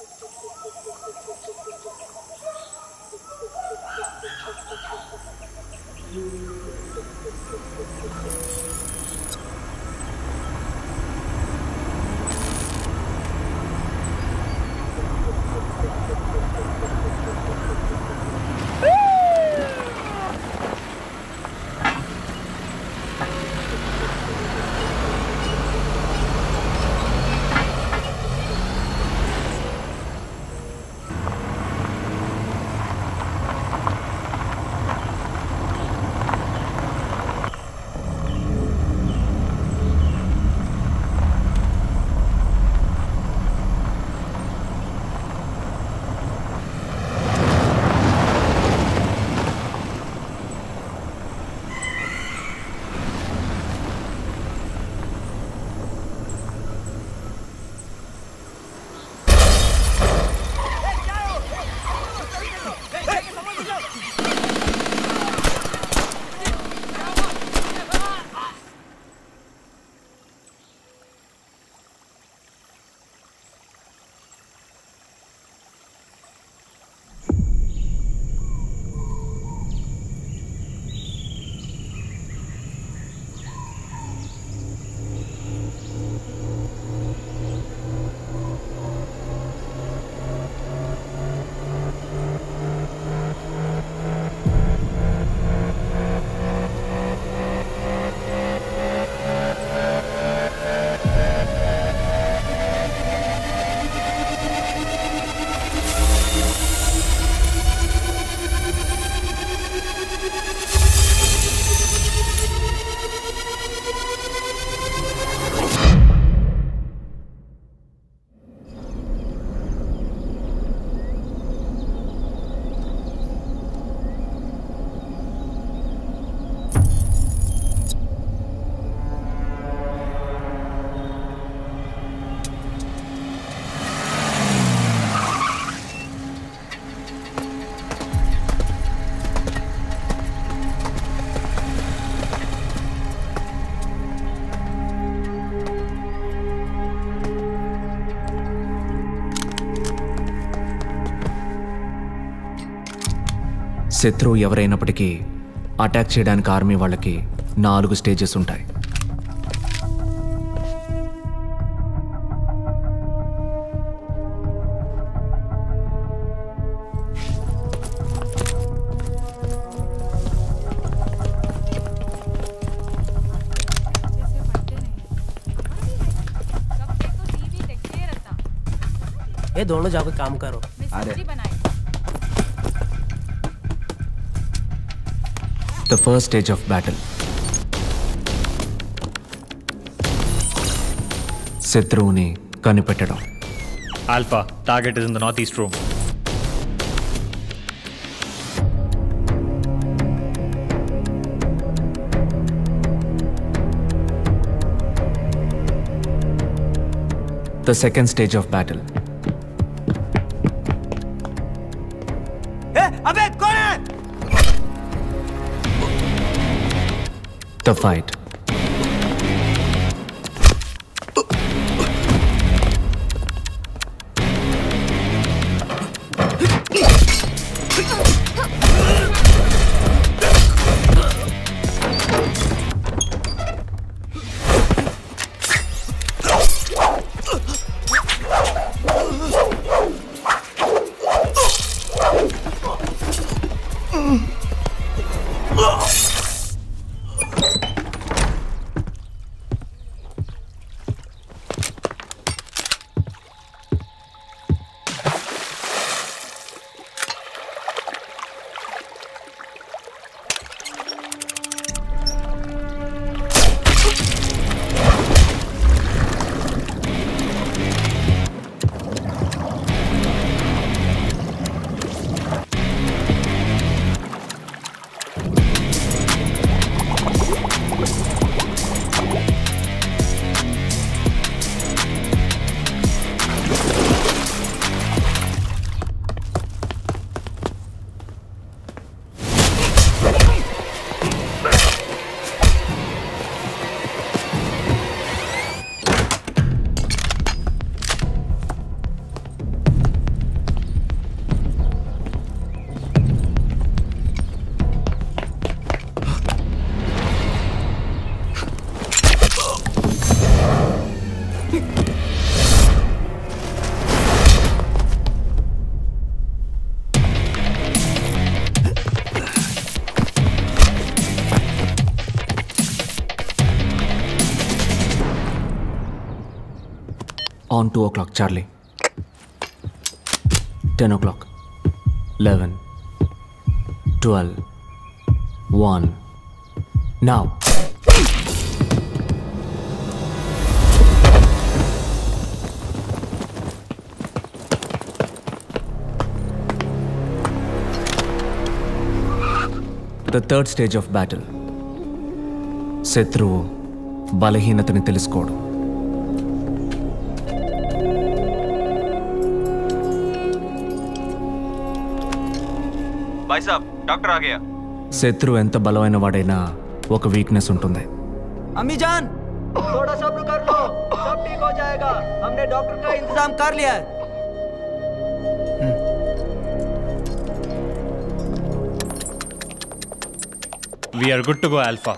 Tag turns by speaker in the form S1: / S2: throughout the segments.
S1: Thank you. శత్రువు ఎవరైనప్పటికీ attack చేయడానికి army వాళ్ళకి నాలుగు స్టేజెస్ ఉంటాయి
S2: जैसे पढ़ते नहीं कब देखो टीवी देखते ही रहता
S3: ये दोनों जाकर काम करो
S2: मैं
S1: the first stage of battle. శత్రువుని కనిపెట్టడం
S4: Alpha target is in the northeast room.
S3: The second stage
S1: of battle. The fight on two o'clock Charlie ten o'clock eleven twelve one now the third stage of battle శత్రువు బలహీనతని తెలుసుకోవడం
S5: भाई साहब doctor आ गया
S1: శత్రువు ఎంత బలమైన వాడైనా ఒక వీక్నెస్ ఉంటుంది
S3: अम्मी जान थोड़ा सब्र कर लो सब ठीक हो जाएगा हमने डॉक्टर का इंतजाम कर लिया है
S6: We are good to go, Alpha.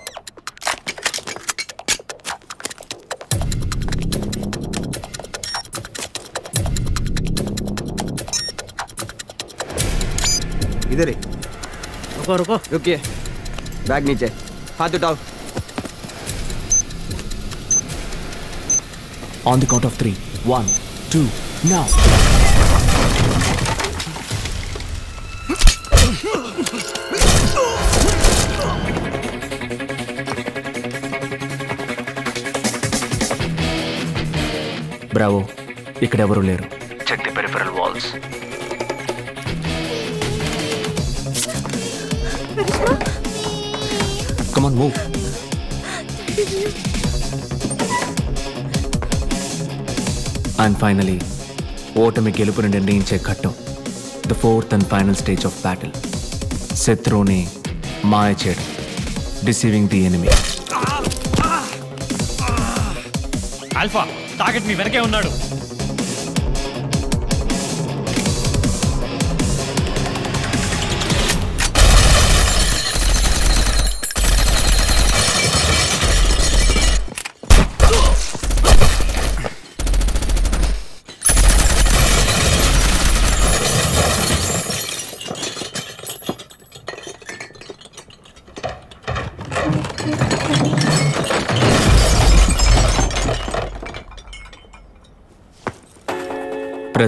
S3: इधर ही
S7: रुको रुको
S3: रुकिए बैग नीचे हाथ उठाओ
S1: on the count of three one two now Bravo ఇక్కడ ఎవరు లేరు అండ్ ఫైనలీ ఓటమి గెలుపుని నిర్ణయించే ఘట్టం the fourth and final stage of battle శత్రువుని మాయ చేయడం deceiving the enemy
S6: alpha target మీ వెనకే ఉన్నాడు.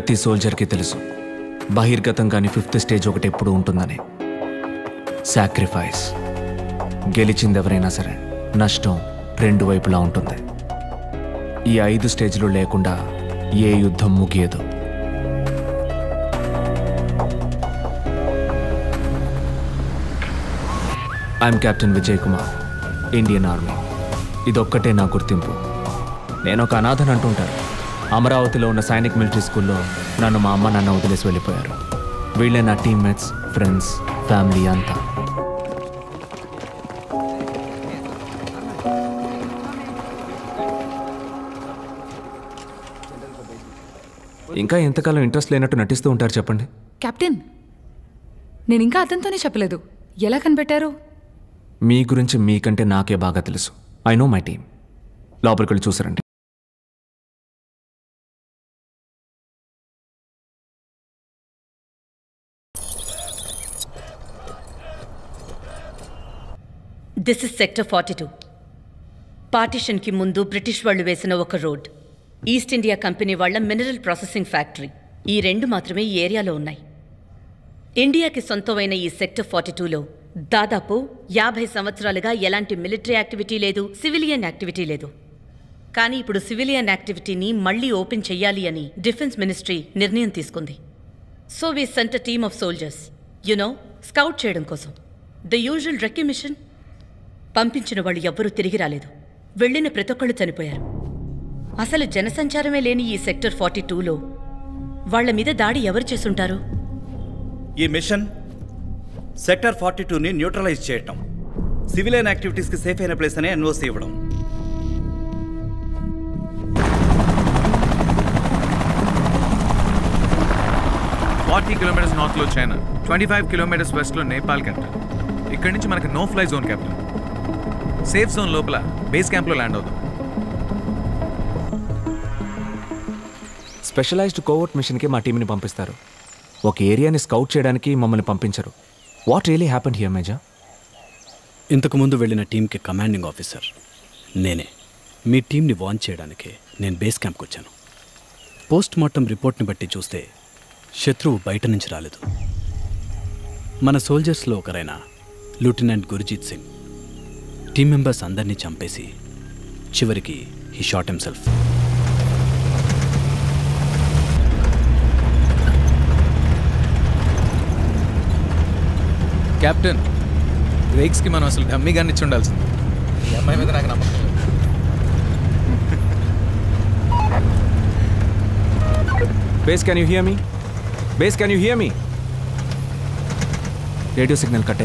S1: ప్రతి సోల్జర్కి తెలుసు. బహిర్గతం కాని ఫిఫ్త్ స్టేజ్ ఒకటి ఎప్పుడు ఉంటుందని. సాక్రిఫైస్. గెలిచింది ఎవరైనా సరే నష్టం రెండు వైపులా ఉంటుంది. ఈ ఐదు స్టేజ్లు లేకుండా ఏ యుద్ధం ముగియదు. I'm captain Vijay Kumar Indian army. ఇదొక్కటే నా గుర్తింపు. నేను ఒక అనాథను అంటుంటాను అమరావతిలో ఉన్న సైనిక్ మిలిటరీ స్కూల్లో నన్ను మా అమ్మ నాన్న వదిలేసి వెళ్ళిపోయారు. వీళ్ళే నా టీమ్మేట్స్ ఫ్రెండ్స్ ఫ్యామిలీ అంతా. ఇంకా ఎంతకాలం ఇంట్రెస్ట్ లేనట్టు నటిస్తూ ఉంటారు చెప్పండి.
S8: కెప్టెన్ నేను ఇంకా అతనితోనే చెప్పలేదు. ఎలా కనిపెట్టారు?
S1: మీ గురించి మీకంటే నాకే బాగా తెలుసు. I know my team. లోపలికి వెళ్ళి చూసారండి
S9: this is sector forty two పార్టిషన్కి ముందు బ్రిటిష్ వాళ్ళు వేసిన ఒక రోడ్. ఈస్ట్ ఇండియా కంపెనీ వాళ్ళ మినరల్ ప్రాసెసింగ్ ఫ్యాక్టరీ ఈ రెండు మాత్రమే ఈ ఏరియాలో ఉన్నాయి. ఇండియాకి సొంతమైన ఈ సెక్టర్ ఫార్టీ టూలో దాదాపు యాభై సంవత్సరాలుగా ఎలాంటి మిలిటరీ యాక్టివిటీ లేదు సివిలియన్ యాక్టివిటీ లేదు. కానీ ఇప్పుడు సివిలియన్ యాక్టివిటీని మళ్ళీ ఓపెన్ చెయ్యాలి అని డిఫెన్స్ మినిస్ట్రీ నిర్ణయం తీసుకుంది. So we sent team of soldiers you know scout చేయడం కోసం. ద యూజువల్ రెక్యుమిషన్ పంపించిన వాళ్ళు ఎవ్వరూ తిరిగి రాలేదు. వెళ్ళిన ప్రతి ఒక్కళ్ళు చనిపోయారు. అసలు జనసంచారమే లేని ఈ సెక్టర్ ఫార్టీ టూలో వాళ్ళ మీద దాడి ఎవరు చేసుంటారు
S10: ఈ మిషన్ సెక్టర్ ఫార్టీ టూని న్యూట్రలైజ్ చేయటం సివిలియన్ యాక్టివిటీస్కి సేఫ్ అయిన ప్లేస్ అనే ఎన్ఓసి ఇవ్వడం.
S11: ఫార్టీ కిలోమీటర్స్ నార్త్లో చైనా ట్వంటీ ఫైవ్ కిలోమీటర్స్ వెస్ట్లో నేపాల్ కెప్టెన్. ఇక్కడి నుంచి మనకి no fly zone captain. Safe zone లోపల బేస్ క్యాంప్లో ల్యాండ్ అవుతాం.
S1: స్పెషలైజ్డ్ కోవర్ట్ మిషన్కి మా టీంని పంపిస్తారు. ఒక ఏరియాని స్కౌట్ చేయడానికి మమ్మల్ని పంపించరు. What really happen here major
S12: ఇంతకుముందు వెళ్ళిన టీంకి కమాండింగ్ ఆఫీసర్ నేనే. మీ టీంని వాన్ చేయడానికి నేను బేస్ క్యాంప్కి వచ్చాను. పోస్ట్ మార్టం రిపోర్ట్ని బట్టి చూస్తే శత్రువు బయట నుంచి రాలేదు. మన సోల్జర్స్లో ఒకరైన lieutenant Gurujeet Singh team members అందరినీ చంపేసి చివరికి హీ షాట్ హిమ్సెల్ఫ్
S11: కెప్టెన్ రేక్స్కి మనం అసలు డమ్మీ గాని ఇచ్చి ఉండాల్సింది. ఈ అమ్మాయి మీద నాకు నమ్మకం లేదు.
S1: Base can you hear me base can you hear me radio signal cut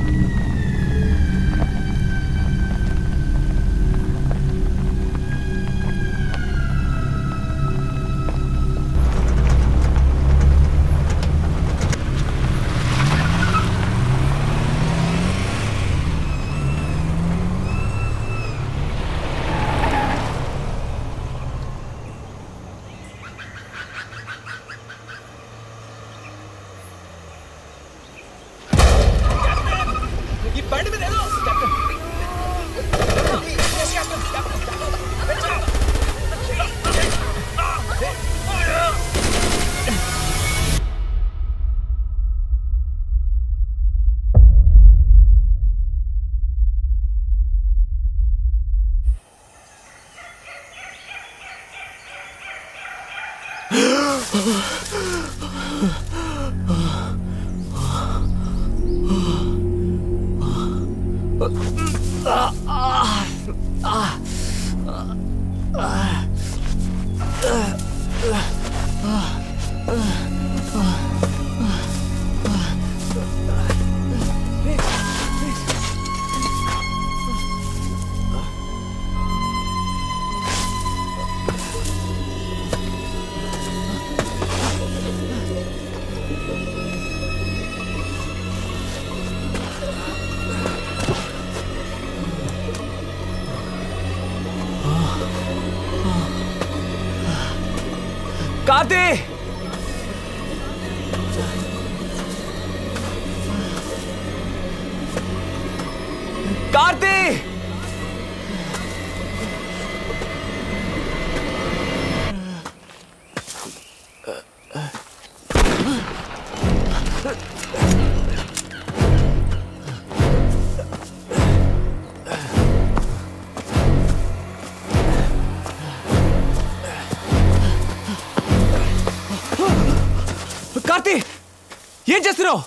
S1: ఏం చేస్తున్నావు?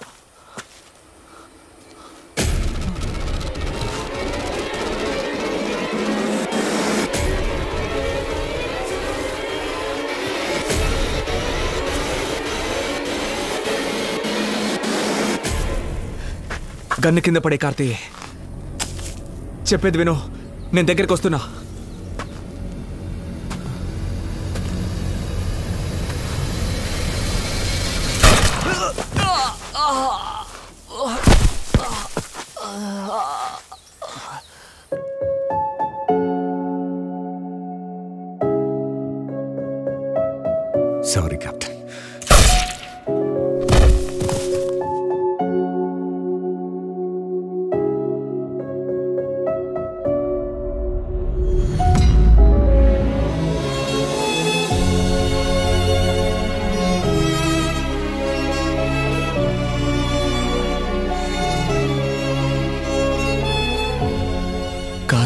S1: గన్ను కింద పడే కార్తీ చెప్పేది విను. నేను దగ్గరికి వస్తున్నా.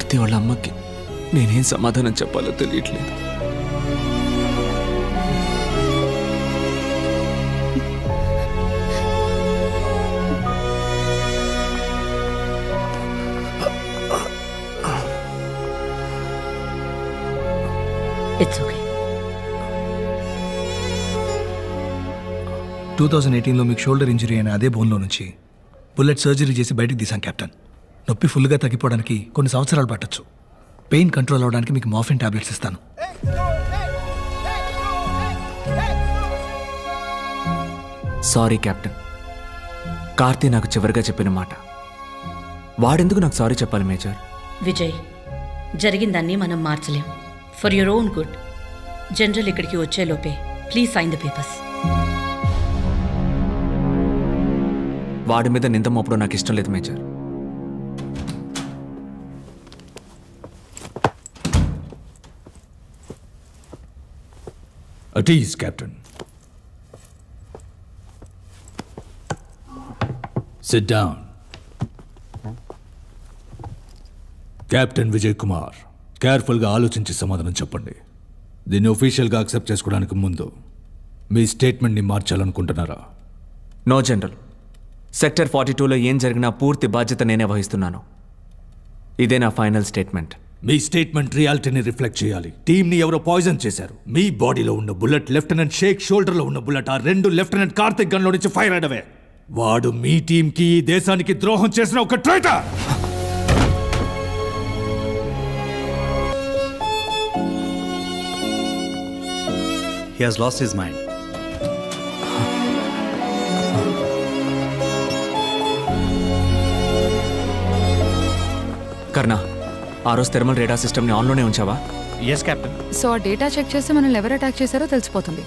S1: కార్తీ వాళ్ళ అమ్మకి నేనేం సమాధానం చెప్పాలో తెలియట్లేదు.
S9: ఇట్స్ ఓకే
S5: టూ థౌజండ్ ఎయిటీన్లో మీకు షోల్డర్ ఇంజరీ అయిన అదే బోన్లో నుంచి బుల్లెట్ సర్జరీ చేసి బయటికి తీసాం కెప్టెన్. నొప్పి ఫుల్గా తగ్గిపోవడానికి కొన్ని సంవత్సరాలు పట్టొచ్చు. పెయిన్ కంట్రోల్ అవ్వడానికి మీకు మార్ఫిన్ టాబ్లెట్స్ ఇస్తాను.
S1: సారీ కెప్టెన్ కార్తీ నాకు చివరిగా చెప్పిన మాట. వాడెందుకు నాకు సారీ చెప్పాలి మేజర్?
S9: విజయ్ జరిగిందాన్ని మనం మార్చలేం. For your own good general ఇక్కడికి వచ్చేలోపే ప్లీజ్ సైన్ ద పేపర్స్
S1: వాడి మీద నింద మోపడం నాకు ఇష్టం లేదు major.
S13: At ease, Captain. Sit down. Captain Vijay Kumar కేర్ఫుల్గా ఆలోచించి సమాధానం చెప్పండి. దీన్ని ఒఫీషియల్గా అక్సెప్ట్ చేసుకోవడానికి ముందు మీ స్టేట్మెంట్ని మార్చాలనుకుంటున్నారా?
S1: నో జనరల్ సెక్టర్ ఫార్టీ టూలో ఏం జరిగినా పూర్తి బాధ్యత నేనే వహిస్తున్నాను. ఇదే నా ఫైనల్ స్టేట్మెంట్
S13: మీ స్టేట్మెంట్ రియాలిటీని రిఫ్లెక్ట్ చేయాలి. టీంని ఎవరో పాయిజన్ చేశారు. మీ బాడీలో ఉన్న బుల్లెట్ లెఫ్టినెంట్ షేక్ షోల్డర్లో ఉన్న బుల్లెట్ ఆ రెండు లెఫ్టినెంట్ కార్తిక్ గన్లో నుంచి ఫైర్ అడవే వాడు మీ టీంకి ఈ దేశానికి ద్రోహం చేసిన ఒక traitor
S10: he has lost his mind
S1: Karna ఆ రోజు థెర్మల్ రేడా సిస్టమ్ని ఆన్లోనే ఉంచావా?
S6: ఎస్ కెప్టెన్
S8: సో ఆ డేటా చెక్ చేస్తే మనల్ని ఎవరు అటాక్ చేశారో తెలిసిపోతుంది.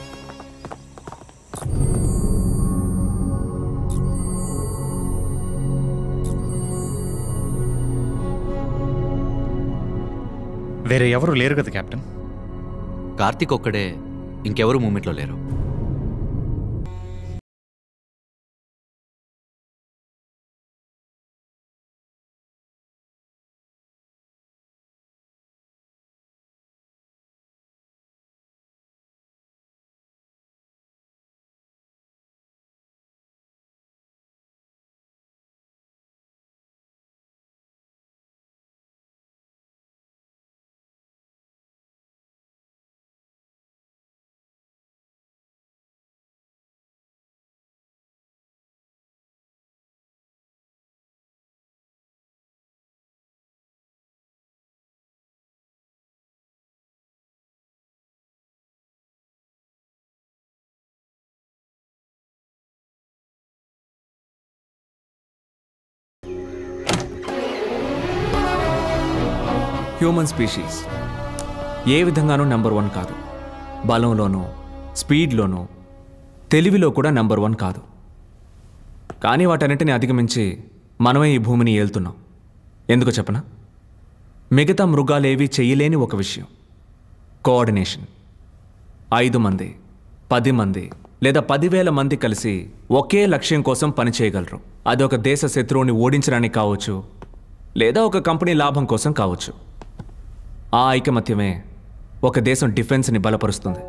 S6: వేరే ఎవరు లేరు కదా కెప్టెన్
S14: కార్తిక్ ఒక్కడే ఇంకెవరు మూమెంట్లో లేరు?
S1: Human species. ఏ విధంగానూ నెంబర్ వన్ కాదు. బలంలోనూ స్పీడ్లోనూ తెలివిలో కూడా నెంబర్ వన్ కాదు. కానీ వాటన్నిటిని అధిగమించి మనమే ఈ భూమిని ఏలుతున్నాం. ఎందుకు చెప్పనా? మిగతా మృగాలేవి చేయలేని ఒక విషయం. కోఆర్డినేషన్. ఐదు మంది పది మంది లేదా పదివేల మంది కలిసి ఒకే లక్ష్యం కోసం పనిచేయగలరు అది ఒక దేశ శత్రువుని ఓడించడానికి కావచ్చు లేదా ఒక కంపెనీ లాభం కోసం కావచ్చు. ఆ ఐకమత్యమే ఒక దేశం డిఫెన్స్ని బలపరుస్తుంది.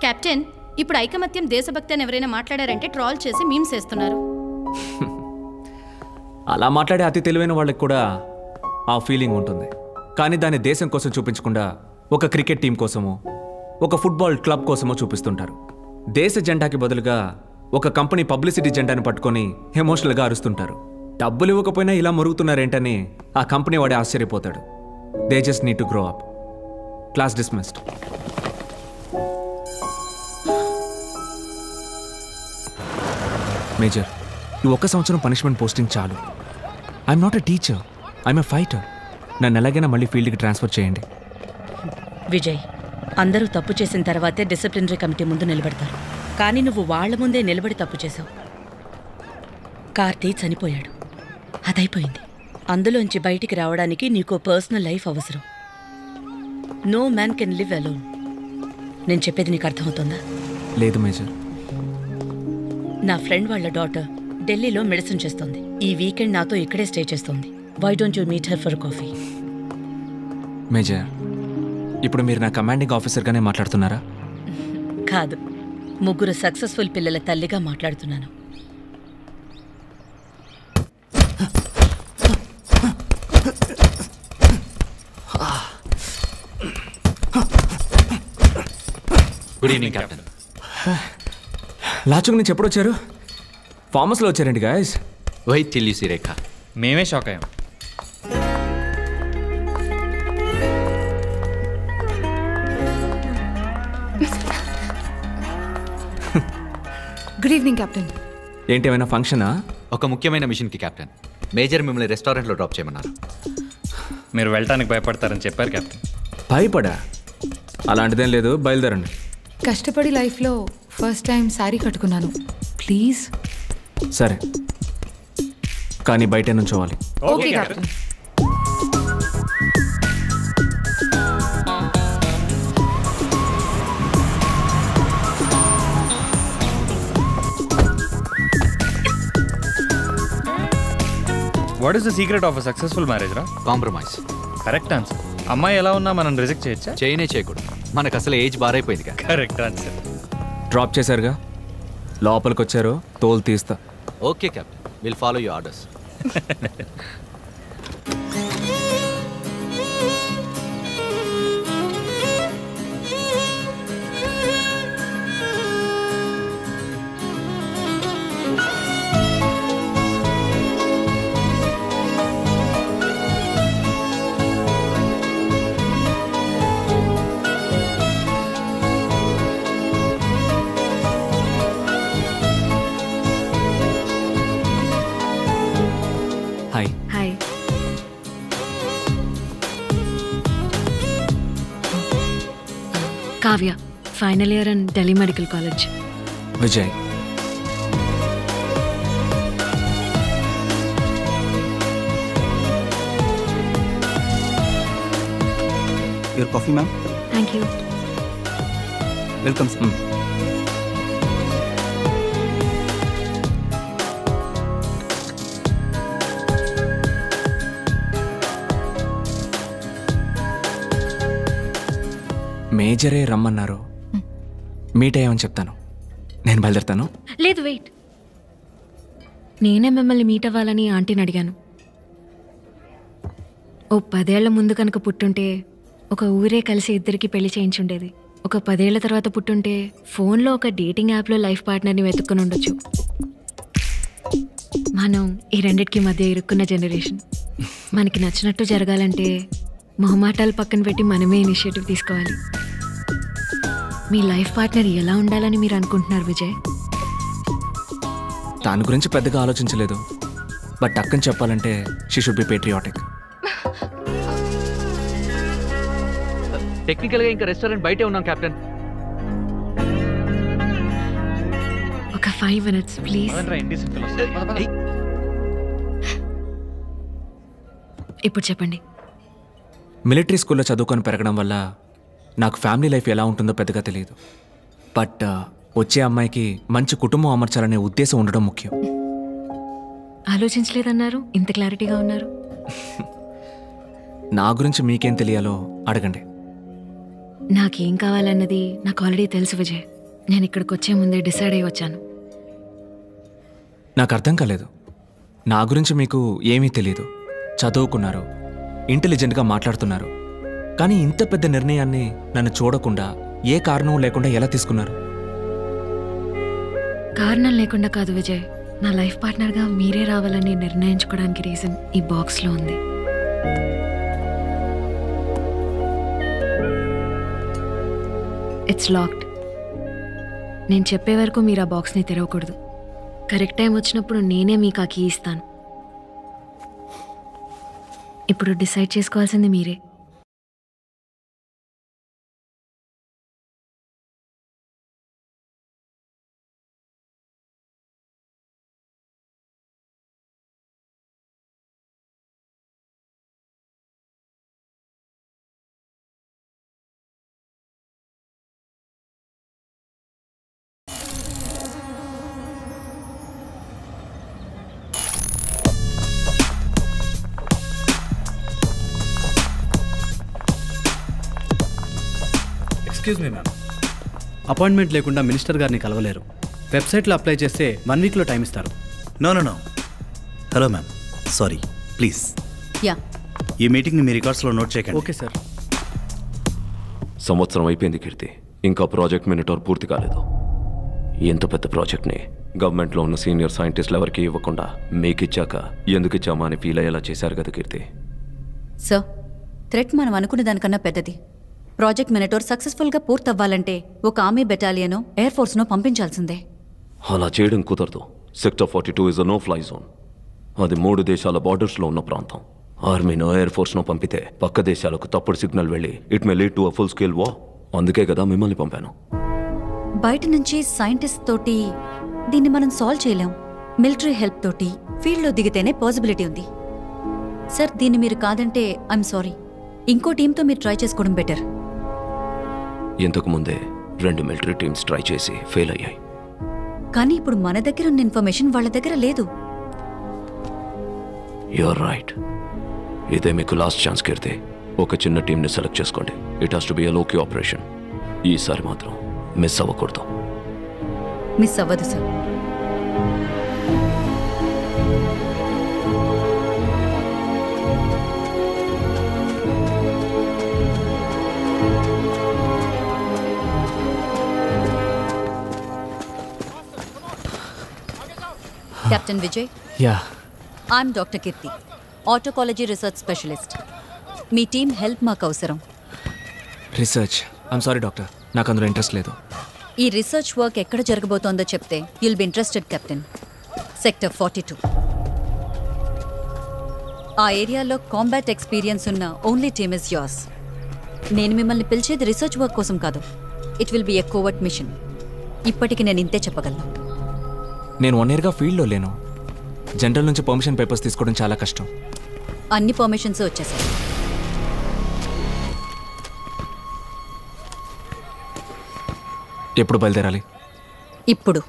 S15: కెప్టెన్ ఇప్పుడు ఐకమత్యం దేశభక్తి అని ఎవరైనా మాట్లాడారంటే ట్రాల్ చేసి మీమ్స్ వేస్తున్నారు.
S1: అలా మాట్లాడే అతి తెలివైన వాళ్ళకి కూడా ఆ ఫీలింగ్ ఉంటుంది. కానీ దాన్ని దేశం కోసం చూపించకుండా ఒక క్రికెట్ టీం కోసమో ఒక ఫుట్బాల్ క్లబ్ కోసమో చూపిస్తుంటారు. దేశ జెండాకి బదులుగా ఒక కంపెనీ పబ్లిసిటీ జెండాని పట్టుకొని ఎమోషనల్గా అరుస్తుంటారు. డబ్బులు ఇవ్వకపోయినా ఇలా మురుగుతున్నారేంటని ఆ కంపెనీ వాడే ఆశ్చర్యపోతాడు. They just need to grow up class dismissed major ఈ ఒక్క సంవత్సరం పనిష్మెంట్ పోస్టింగ్ చాలు. I'm not a teacher I'm a fighter నన్ను ఎలాగైనా మళ్ళీ ఫీల్డ్కి ట్రాన్స్ఫర్ చేయండి.
S9: విజయ్ అందరూ తప్పు చేసిన తర్వాతే డిసిప్లినరీ కమిటీ ముందు నిలబడతారు. కానీ నువ్వు వాళ్ళ ముందే నిలబడి తప్పు చేసావు కార్తీ చనిపోయాడు. అదైపోయింది. అందులోంచి బయటికి రావడానికి నీకో పర్సనల్ లైఫ్ అవసరం. No man can live alone. నేను చెప్పేది నీకు అర్థమవుతుందా?
S1: లేదు మేజర్.
S9: నా ఫ్రెండ్ వాళ్ళ డాటర్ ఢిల్లీలో మెడిసిన్ చేస్తుంది. ఈ వీకెండ్ నాతో ఇక్కడే స్టే చేస్తుంది. Why don't you meet her for coffee
S1: major ఇప్పుడు మీరు నా కమాండింగ్ ఆఫీసర్గానే మాట్లాడుతున్నారా?
S9: కాదు. ముగ్గురు సక్సెస్ఫుల్ పిల్లల తల్లిగా మాట్లాడుతున్నాను.
S14: గుడ్ ఈవినింగ్ కెప్టెన్
S1: లాచుక్ నుంచి ఎప్పుడు వచ్చారు ఫార్మస్లో వచ్చారండి గాయస్
S14: వైట్ టిల్యూసి రేఖ
S6: మేమే షాక్ అయ్యాం.
S8: గుడ్ ఈవినింగ్ కెప్టెన్
S1: ఏంటి ఏమైనా ఫంక్షనా?
S14: ఒక ముఖ్యమైన మిషన్కి కెప్టెన్ మేజర్ మిమ్మల్ని రెస్టారెంట్లో డ్రాప్ చేయమన్నారు.
S6: మీరు వెళ్ళటానికి భయపడతారని చెప్పారు కెప్టెన్
S1: భయపడా? అలాంటిదేం లేదు బయలుదేరండి.
S8: కష్టపడి లైఫ్లో ఫస్ట్ టైం శారీ కట్టుకున్నాను. ప్లీజ్.
S1: సరే. కానీ బయట నుంచోవాలి
S8: okay doctor.
S6: What is the secret of a successful marriage రా?
S14: కాంప్రమైజ్
S6: కరెక్ట్ ఆన్సర్ అమ్మాయి ఎలా ఉన్నా మనం రిజెక్ట్ చేయొచ్చా?
S14: చేయనే చేయకూడదు. మనకు అసలు ఏజ్ బారైపోయింది
S6: కరెక్ట్ ఆన్సర్
S1: డ్రాప్ చేశారుగా? లోపలికి వచ్చారు తోలు తీస్తా.
S14: Okay captain will follow
S1: you
S16: orders Kavya, final year in Delhi Medical College.
S1: Vijay.
S17: Your coffee, ma'am?
S16: Thank you.
S17: Welcome, sir. Mm.
S1: మేజరే రమ్మన్నారు. మీట్ అయ్యామని చెప్తాను. నేను బయలుదేరుతాను.
S16: లేదు వెయిట్. నేనే మిమ్మల్ని మీట్ అవ్వాలని ఆంటీని అడిగాను. ఓ పదేళ్ళ ముందు కనుక పుట్టుంటే ఒక ఊరే కలిసి ఇద్దరికి పెళ్ళి చేయించుండేది. ఒక పదేళ్ళ తర్వాత పుట్టుంటే ఫోన్లో ఒక డేటింగ్ యాప్లో లైఫ్ పార్ట్నర్ని వెతుక్కుని ఉండొచ్చు. మనం ఈ రెండిటికి మధ్య ఇరుక్కున్న జనరేషన్. మనకి నచ్చినట్టు జరగాలంటే మొహమాటాలు పక్కన పెట్టి మనమే ఇనిషియేటివ్ తీసుకోవాలి. మీ లైఫ్ పార్ట్నర్ ఎలా ఉండాలని మీరు అనుకుంటున్నారు విజయ్?
S1: దాని గురించి పెద్దగా ఆలోచించలేదు. బట్ అక్కని చెప్పాలంటే షీ షుడ్ బి పేట్రియాటిక్
S14: టెక్నికల్గా ఇంకా రెస్టారెంట్ బయటే ఉన్నాం కెప్టెన్.
S16: ఒక ఫైవ్ మినిట్స్ ప్లీజ్ ఇప్పుడు చెప్పండి.
S1: మిలిటరీ స్కూల్లో చదువుకొని పెరగడం వల్ల నాకు ఫ్యామిలీ లైఫ్ ఎలా ఉంటుందో పెద్దగా తెలియదు బట్ వచ్చే అమ్మాయికి మంచి కుటుంబం అమర్చాలనే ఉద్దేశం ఉండడం ముఖ్యం.
S16: ఆలోచించలేదన్నారు? ఇంత క్లారిటీగా ఉన్నారు?
S1: నా గురించి మీకేం తెలియాలో అడగండి.
S16: నాకేం కావాలన్నది నాకు ఆల్రెడీ తెలుసు విజయ్. నేను ఇక్కడికి వచ్చే ముందే డిసైడ్ అయ్యి వచ్చాను.
S1: నాకు అర్థం కాలేదు. నా గురించి మీకు ఏమీ తెలియదు చదువుకున్నారు. ఇంటెలిజెంట్గా మాట్లాడుతున్నారు. కానీ ఇంత పెద్ద నిర్ణయాన్ని నన్ను చూడకుండా ఏ కారణం లేకుండా ఎలా తీసుకున్నారు?
S16: కారణం లేకుండా కాదు విజయ్. నా లైఫ్ పార్ట్నర్గా మీరే రావాలని నిర్ణయించుకోవడానికి రీజన్ ఈ బాక్స్లో ఉంది. ఇట్స్ లాక్డ్ నేను చెప్పే వరకు మీరు ఆ బాక్స్ని తెరవకూడదు. కరెక్ట్ టైం వచ్చినప్పుడు నేనే మీకు ఆ కీ ఇస్తాను. ఇప్పుడు డిసైడ్ చేసుకోవాల్సింది మీరే.
S11: ఎక్స్క్యూజ్ మీ మ్యామ్
S12: అపాయింట్మెంట్ లేకుండా మినిస్టర్ గారిని కలవలేరు. వెబ్సైట్లో అప్లై చేస్తే వన్ వీక్లో టైం ఇస్తారు.
S10: No no no hello ma'am sorry please
S9: ya
S10: ఈ మీటింగ్ని మీ రికార్డ్స్లో నోట్ చేయకండి.
S12: ఓకే సార్
S18: సంవత్సరం అయిపోయింది కీర్తి. ఇంకా ప్రాజెక్ట్ మినిటోర్ పూర్తి కాలేదు. ఎంత పెద్ద ప్రాజెక్ట్ని గవర్నమెంట్లో ఉన్న సీనియర్ సైంటిస్టులు ఎవరికి ఇవ్వకుండా మీకు ఇచ్చాక ఎందుకు ఇచ్చామా అని ఫీల్ అయ్యేలా చేశారు కదా కీర్తి.
S19: సార్ థ్రెట్ మనం అనుకునే దానికన్నా పెద్దది. ప్రాజెక్ట్ మినటోర్ సక్సెస్ఫుల్గా పూర్తవ్వాలంటే ఒక ఆర్మీ బెటాలియనో ఎయిర్ ఫోర్స్నో పంపించాల్సిందే.
S18: అలా చేయడం కుదరదు. Sector forty two is a no fly zone అది మూడు దేశాల బార్డర్స్లో ఉన్న ప్రాంతం. ఆర్మీనో ఎయిర్ ఫోర్స్నో పంపితే పక్క దేశాలకు తప్పుడు సిగ్నల్ వెళ్ళి it may lead to a full scale war అందుకే కదా మిమ్మల్ని పంపాను.
S19: బయట నుంచి సైంటిస్ట్ తోటి దీన్ని మనం సాల్వ్ చేయలేం. మిలిటరీ హెల్ప్ తోటి ఫీల్డ్లో దిగితేనే పాసిబిలిటీ ఉంది. సార్ దీన్ని మీరు కాదంటే ఐఎమ్ సారీ. ఇంకో టీంతో మీరు ట్రై చేసుకోవడం బెటర్.
S18: ఇంతకు ముందే రెండు మిలిటరీ టీమ్స్ ట్రై చేసి ఫెయిల్ అయ్యాయి.
S19: కానీ ఇప్పుడు మన దగ్గర ఉన్న ఇన్ఫర్మేషన్ వాళ్ళ దగ్గర లేదు.
S18: యూఆర్ రైట్ ఇదే మీకు లాస్ట్ ఛాన్స్ కీర్తి ఒక చిన్న టీంని సెలెక్ట్ చేసుకోండి. It has to be low key operation ఈసారి మాత్రం మిస్ అవ్వకూడదు.
S19: మిస్ అవ్వదు sir captain Vijay
S1: yeah
S19: I'm doctor Keerthi autecology research specialist మీ టీం హెల్ప్ మాకు అవసరం.
S1: రీసెర్చ్ ఐమ్ సారీ డాక్టర్ నాకు అందులో ఇంట్రెస్ట్ లేదు.
S19: ఈ రీసెర్చ్ వర్క్ ఎక్కడ జరగబోతోందో చెప్తే you'll be interested captain sector forty two ఆ ఏరియాలో కాంబాట్ ఎక్స్పీరియన్స్ ఉన్న ఓన్లీ టీమ్ ఇస్ యోర్స్ నేను మిమ్మల్ని పిలిచేది రీసెర్చ్ వర్క్ కోసం కాదు. It will be a covert mission ఇప్పటికి నేను ఇంతే చెప్పగలను.
S1: నేను వన్ ఇయర్గా ఫీల్డ్లో లేను. జనరల్ నుంచి పర్మిషన్ పేపర్స్ తీసుకోవడం చాలా కష్టం.
S19: అన్ని పర్మిషన్స్ వచ్చేసాయి.
S1: ఎప్పుడు బయలుదేరాలి?
S19: ఇప్పుడు.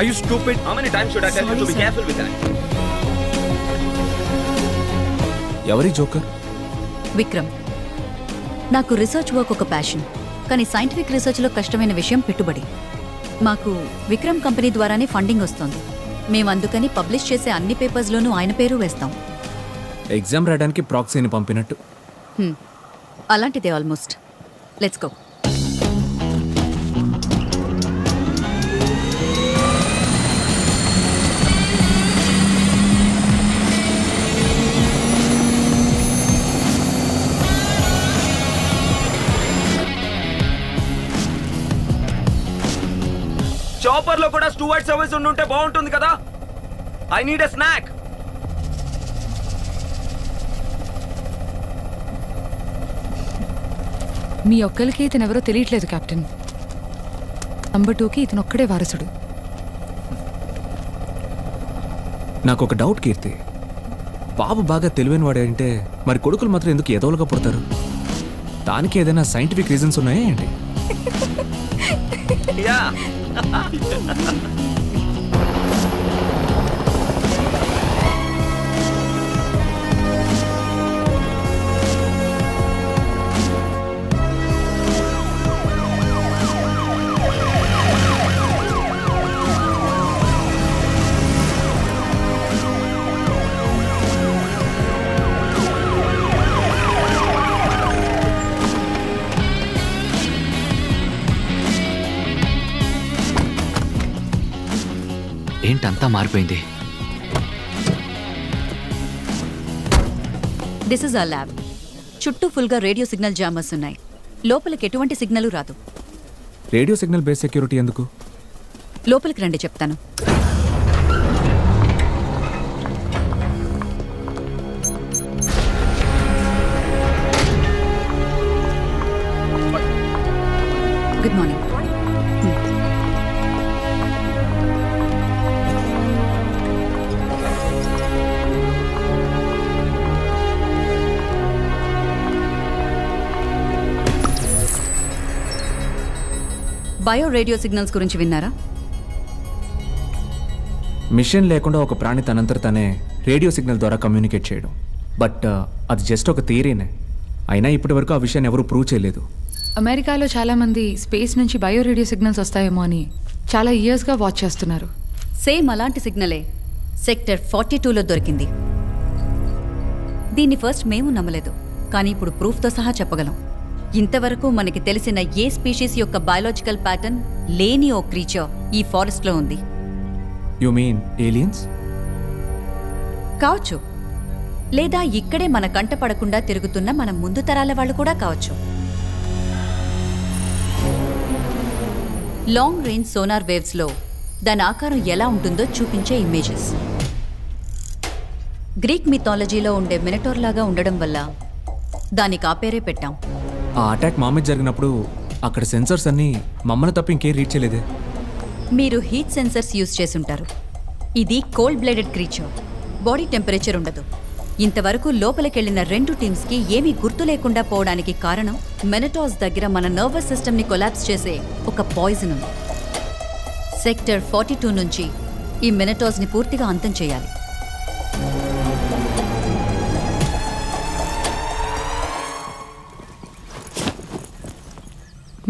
S20: Are you stupid? How many times should I tell you to be careful with that?
S1: ఎవరి జోకర్?
S19: విక్రమ్. నాకు రీసెర్చ్ వర్క్ ఒక ప్యాషన్ కానీ సైంటిఫిక్ రీసెర్చ్లో కష్టమైన విషయం పెట్టుబడి. మాకు విక్రమ్ కంపెనీ ద్వారానే ఫండింగ్ వస్తుంది. మేము అందుకని పబ్లిష్ చేసే అన్ని పేపర్స్లోనూ ఆయన పేరు వేస్తాం.
S1: ఎగ్జామ్ రాయడానికి ప్రాక్సీని పంపినట్టు.
S19: అలాంటిదే ఆల్మోస్ట్ లెట్స్ గో
S20: చాపర్లో కూడా స్టూవర్డ్ సర్వీస్ ఉండుంటే బాగుంటుంది కదా? I need a snack.
S8: మీ ఒక్కరికి ఇతను ఎవరో తెలియట్లేదు కెప్టెన్. నంబర్ టూకి ఇతను ఒక్కడే వారసుడు.
S1: నాకు ఒక డౌట్ కీర్తి. బాబు బాగా తెలివైన వాడే అంటే మరి కొడుకులు మాత్రం ఎందుకు ఎదవలుగా పుడతారు? దానికి ఏదైనా సైంటిఫిక్ రీజన్స్ ఉన్నాయా ఏంటి?
S20: ハ
S14: ハハハ మారిపోయింది.
S19: దిస్ ఇస్ ఆ ల్యాబ్ చుట్టూ ఫుల్గా రేడియో సిగ్నల్ జామర్స్ ఉన్నాయి. లోపలికి ఎటువంటి సిగ్నల్ రాదు.
S1: రేడియో సిగ్నల్ బేస్ సెక్యూరిటీ ఎందుకు?
S19: లోపలికి రండి చెప్తాను. Good morning bio radio signals గురించి విన్నారా?
S1: మిషన్ లేకుండా ఒక ప్రాణి తనంతట తనే రేడియో సిగ్నల్ ద్వారా కమ్యూనికేట్ చేయడం. బట్ అది జస్ట్ ఒక థియరీనే. అయినా ఇప్పటి వరకు ఆ విషయాన్ని ఎవరూ ప్రూవ్ చేయలేదు.
S8: అమెరికాలో చాలామంది స్పేస్ నుంచి బయో రేడియో సిగ్నల్స్ వస్తాయేమో అని చాలా ఇయర్స్గా వాచ్ చేస్తున్నారు.
S19: సేమ్ అలాంటి సిగ్నలే సెక్టర్ ఫార్టీ టూలో దొరికింది. దీన్ని ఫస్ట్ మేము నమ్మలేదు. కానీ ఇప్పుడు ప్రూఫ్తో సహా చెప్పగలం. ఇంతవరకు మనకి తెలిసిన ఏ స్పీషీస్ యొక్క బయాలజికల్ ప్యాటర్న్ లేని ఓ క్రీచర్ ఈ ఫారెస్ట్లో ఉంది.
S1: యు మీన్ ఏలియన్స్
S19: కావచ్చు. లేదా ఇక్కడే మన కంట పడకుండా తిరుగుతున్న మన ముందు తరాల వాళ్ళు కూడా కావచ్చు. లాంగ్ రేంజ్ సోనార్ వేవ్స్లో దాని ఆకారం ఎలా ఉంటుందో చూపించే ఇమేజెస్ గ్రీక్ మిథాలజీలో ఉండే మినటోర్ లాగా ఉండడం వల్ల దానికి ఆ పేరే పెట్టాం.
S1: ఆ అటాక్ మా మీద జరిగినప్పుడు అక్కడ సెన్సర్స్ అన్నీ మమ్మల్ని తప్ప ఇంకేం రీచ్ చేయలేదే.
S19: మీరు హీట్ సెన్సర్స్ యూజ్ చేసుంటారు ఇది cold blooded creature body temperature ఉండదు. ఇంతవరకు లోపలికెళ్ళిన రెండు టీమ్స్కి ఏమీ గుర్తు లేకుండా పోవడానికి కారణం మెనటాస్ దగ్గర మన నర్వస్ సిస్టమ్ని కొలాప్స్ చేసే ఒక పాయిజన్ ఉంది. సెక్టర్ ఫార్టీ టూ నుంచి ఈ మెనటాస్ని పూర్తిగా అంతం చేయాలి.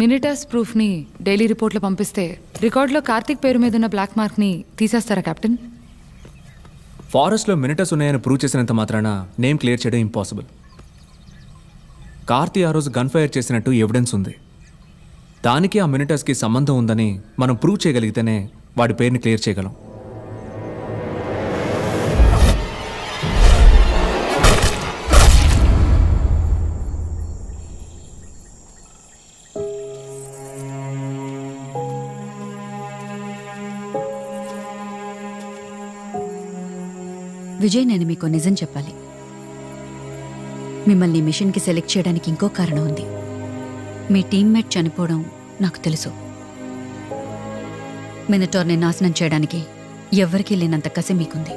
S8: మినిటర్స్ ప్రూఫ్ని డైలీ రిపోర్ట్లో పంపిస్తే రికార్డులో కార్తీక్ పేరు మీద ఉన్న బ్లాక్ మార్క్ని తీసేస్తారా కెప్టెన్
S1: ఫారెస్ట్లో మినిటస్ ఉన్నాయని ప్రూవ్ చేసినంత మాత్రాన నేమ్ క్లియర్ చేయడం ఇంపాసిబుల్. కార్తీ ఆ రోజు గన్ ఫైర్ చేసినట్టు ఎవిడెన్స్ ఉంది. దానికి ఆ మినిటస్కి సంబంధం ఉందని మనం ప్రూవ్ చేయగలిగితేనే వాడి పేరుని క్లియర్ చేయగలం.
S19: విజయ్ నేను మీకు నిజం చెప్పాలి. మిమ్మల్ని మిషన్కి సెలెక్ట్ చేయడానికి ఇంకో కారణం ఉంది. మీ టీమ్మేట్ చనిపోవడం నాకు తెలుసు. మినటోర్ని నాశనం చేయడానికి ఎవ్వరికీ లేనంత కసి మీకుంది.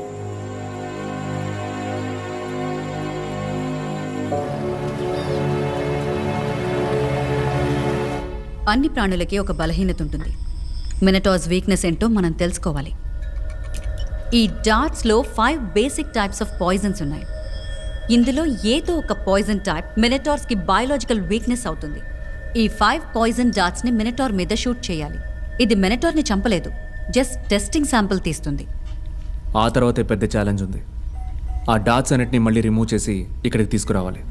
S19: అన్ని ప్రాణులకి ఒక బలహీనత ఉంటుంది. మినటాస్ వీక్నెస్ ఏంటో మనం తెలుసుకోవాలి. ఈ డార్ట్స్లో five basic types of poisons ఉన్నాయి. ఇందులో ఏదో ఒక పాయిజన్ టైప్ మినటార్స్కి బయాలజికల్ వీక్నెస్ అవుతుంది. ఈ ఫైవ్ పాయిజన్ డార్ట్స్ని మినటార్ మీద షూట్ చేయాలి. ఇది మినటార్ని చంపలేదు. జస్ట్ టెస్టింగ్ శాంపుల్ తీస్తుంది.
S1: ఆ తర్వాతే పెద్ద ఛాలెంజ్ ఉంది. ఆ డాట్స్ అన్నిటిని మళ్ళీ రిమూవ్ చేసి ఇక్కడికి తీసుకురావాలి.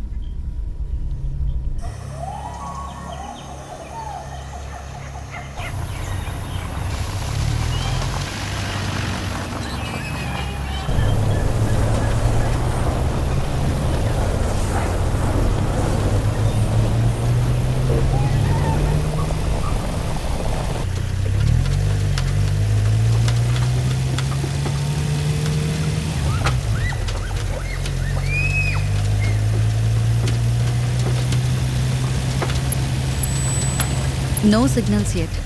S19: Signals yet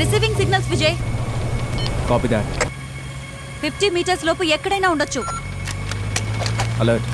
S19: receiving signals Vijay
S1: copy that
S19: fifty metres లోపు ఎక్కడైనా ఉండొచ్చు.
S1: అలర్ట్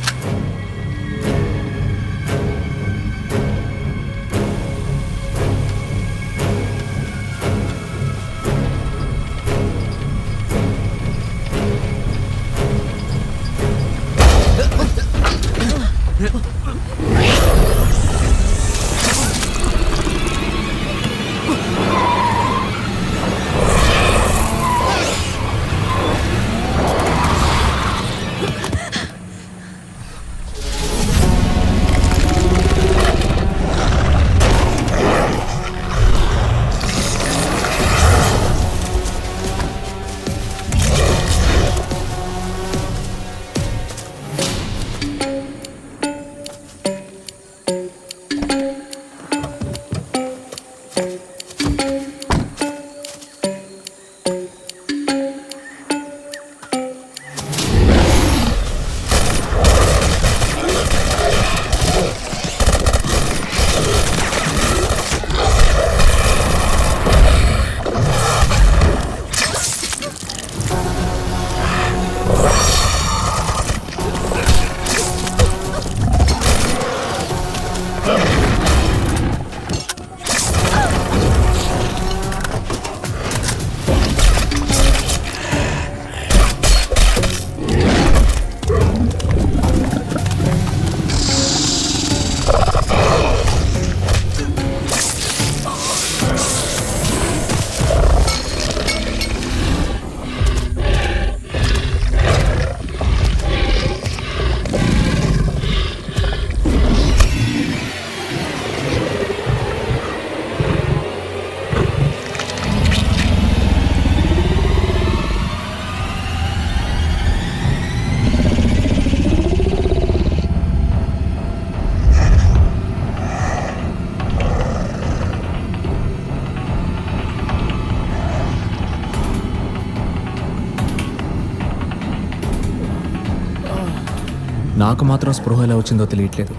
S1: నాకు మాత్రం స్పృహ ఎలా వచ్చిందో తెలియట్లేదు.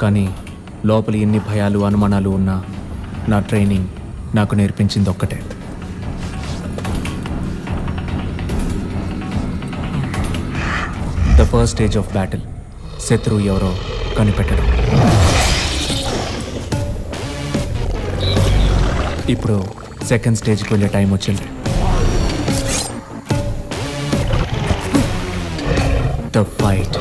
S1: కానీ లోపల ఎన్ని భయాలు అనుమానాలు ఉన్నా నా ట్రైనింగ్ నాకు నేర్పించింది ఒక్కటే. The first stage of battle శత్రువు ఎవరో కనిపెట్టడం. ఇప్పుడు సెకండ్ స్టేజ్కి వెళ్ళే టైం వచ్చింది. ద ఫైట్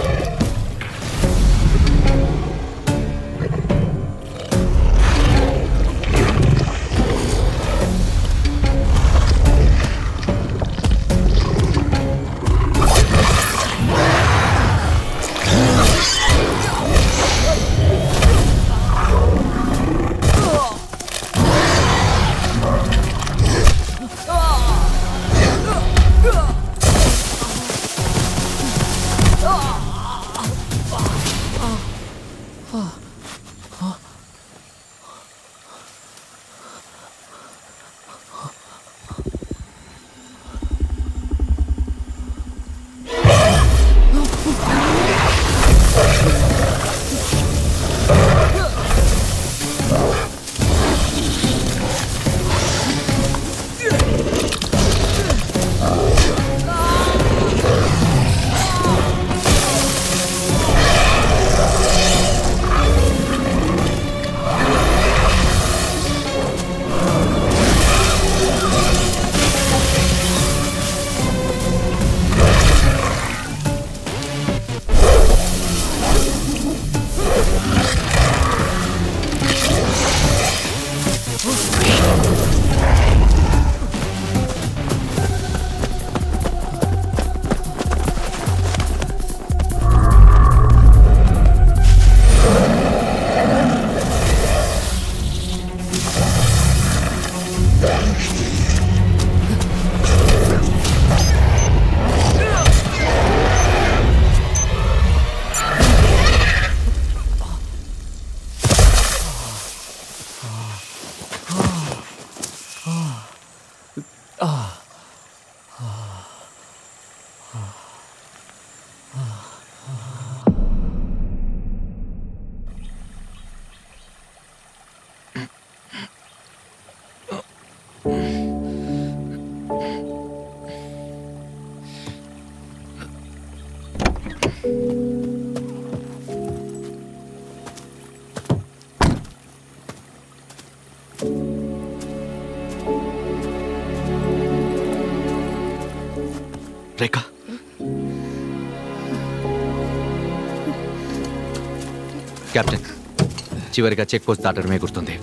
S14: చివరిగా చెక్ పోస్ట్ దాటడమే గుర్తుంది.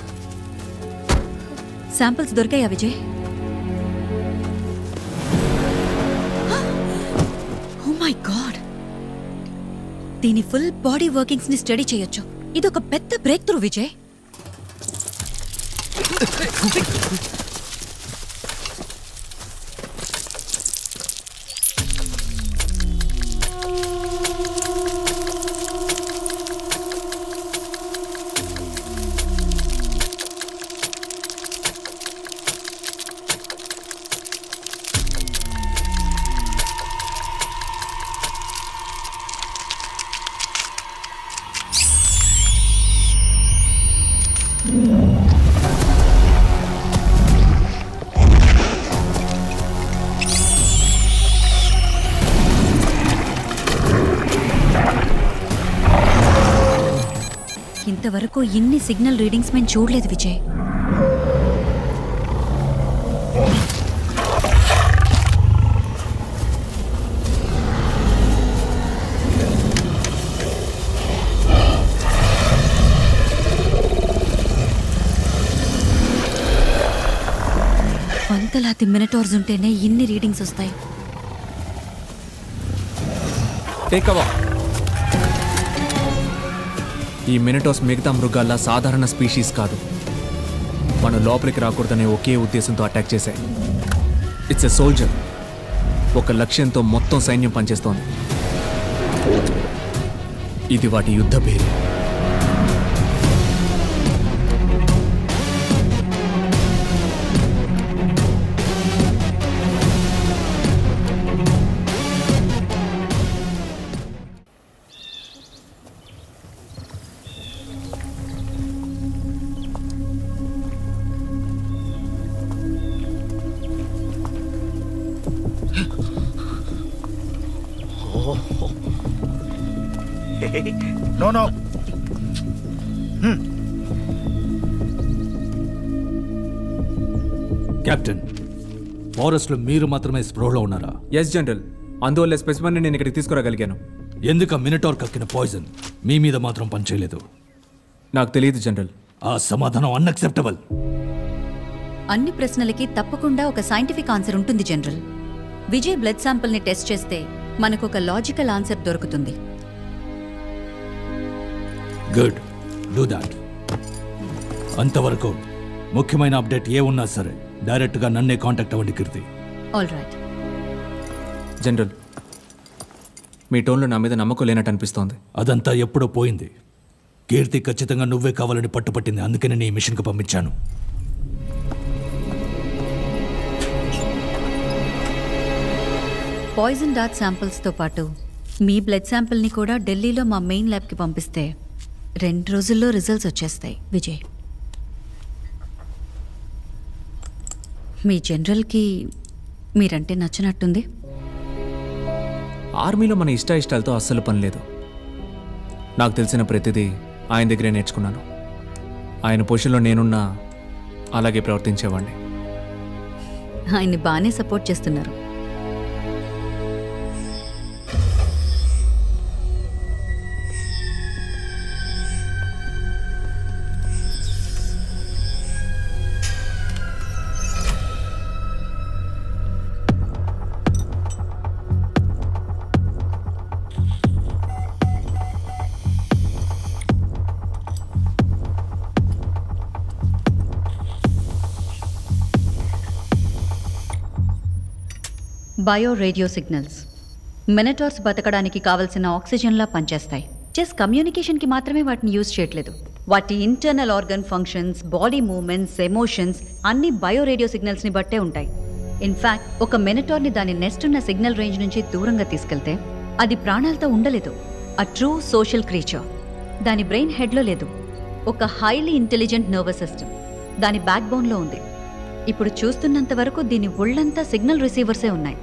S19: శాంపిల్స్ దొరికాయా విజయ్? మై గాడ్ దీని ఫుల్ బాడీ వర్కింగ్స్ని స్టడీ చేయొచ్చు. ఇది ఒక పెద్ద బ్రేక్ త్రూ విజయ్. ఇంతవరకు ఇన్ని సిగ్నల్ రీడింగ్స్ మేము చూడలేదు విజయ్. వందలాది మినిటార్స్ ఉంటేనే ఇన్ని రీడింగ్స్ వస్తాయి.
S1: టేకవా ఈ మినిటోస్ మిగతా మృగాల్లా సాధారణ స్పీషీస్ కాదు. మన లోపలికి రాకూడదనే ఒకే ఉద్దేశంతో అటాక్ చేశాయి. ఇట్స్ ఎ సోల్జర్ ఒక లక్ష్యంతో మొత్తం సైన్యం పనిచేస్తోంది. ఇది వాటి యుద్ధ పేరు.
S13: ఫారెస్ట్లో మీరు మాత్రమే స్ప్రోలో ఉన్నారా?
S1: ఎస్ జనరల్ అందువల్ల స్పెసిమన్ నేను ఇక్కడికి తీసుకురాగలిగాను.
S13: ఎందుకు మినటార్ కక్కిన పాయిజన్ మీ మీద మాత్రం పనిచేయలేదు
S1: నాకు తెలియదు జనరల్
S13: ఆ సమాధానం అన్అక్సెప్టబుల్
S19: అన్ని ప్రశ్నలకి తప్పకుండా ఒక సైంటిఫిక్ ఆన్సర్ ఉంటుంది జనరల్ విజయ్ బ్లడ్ శాంపిల్ని టెస్ట్ చేస్తే మనకు ఒక లాజికల్ ఆన్సర్ దొరుకుతుంది.
S13: గుడ్ డూ దాట్ అంతవరకు ముఖ్యమైన అప్డేట్ ఏ ఉన్నా సరే డైరెక్ట్గా నన్నే కాంటాక్ట్ అవ్వండి కీర్తి.
S19: ఆల్ రైట్
S1: జనరల్ మీ టోన్లో నా మీద నమ్మకం లేనట్టు అనిపిస్తోంది.
S13: అదంతా ఎప్పుడో పోయింది. కీర్తి ఖచ్చితంగా నువ్వే కావాలని పట్టుపట్టింది అందుకని నీ మిషన్కి పంపించాను.
S19: పాయిజన్ డాట్ శాంపిల్స్తో పాటు మీ బ్లడ్ శాంపిల్ని కూడా ఢిల్లీలో మా మెయిన్ ల్యాబ్కి పంపిస్తే రెండు రోజుల్లో రిజల్ట్స్ వచ్చేస్తాయి విజయ్. మీ జనరల్కి మీరంటే నచ్చినట్టుంది.
S1: ఆర్మీలో మన ఇష్ట ఇష్టాలతో అస్సలు పని లేదు. నాకు తెలిసిన ప్రతిదీ ఆయన దగ్గరే నేర్చుకున్నాను. ఆయన పొజిషన్లో నేనున్నా అలాగే ప్రవర్తించేవాడిని
S19: ఆయన్ని బాగానే సపోర్ట్ చేస్తున్నారు. బయో రేడియో సిగ్నల్స్ మినటార్స్ బతకడానికి కావలసిన ఆక్సిజన్లా పనిచేస్తాయి. జస్ట్ కమ్యూనికేషన్కి మాత్రమే వాటిని యూజ్ చేయట్లేదు. వాటి internal organ functions body movements emotions అన్ని బయో రేడియో సిగ్నల్స్ని బట్టే ఉంటాయి. ఇన్ఫ్యాక్ట్ ఒక మినటార్ని దాని నెస్ట్ ఉన్న సిగ్నల్ రేంజ్ నుంచి దూరంగా తీసుకెళ్తే అది ప్రాణాలతో ఉండలేదు. అ ట్రూ సోషల్ క్రీచర్ దాని బ్రెయిన్ హెడ్లో లేదు. ఒక హైలీ ఇంటెలిజెంట్ నర్వస్ సిస్టమ్ దాని బ్యాక్ బోన్లో ఉంది. ఇప్పుడు చూస్తున్నంత వరకు దీని ఒళ్ళంతా సిగ్నల్ రిసీవర్సే ఉన్నాయి.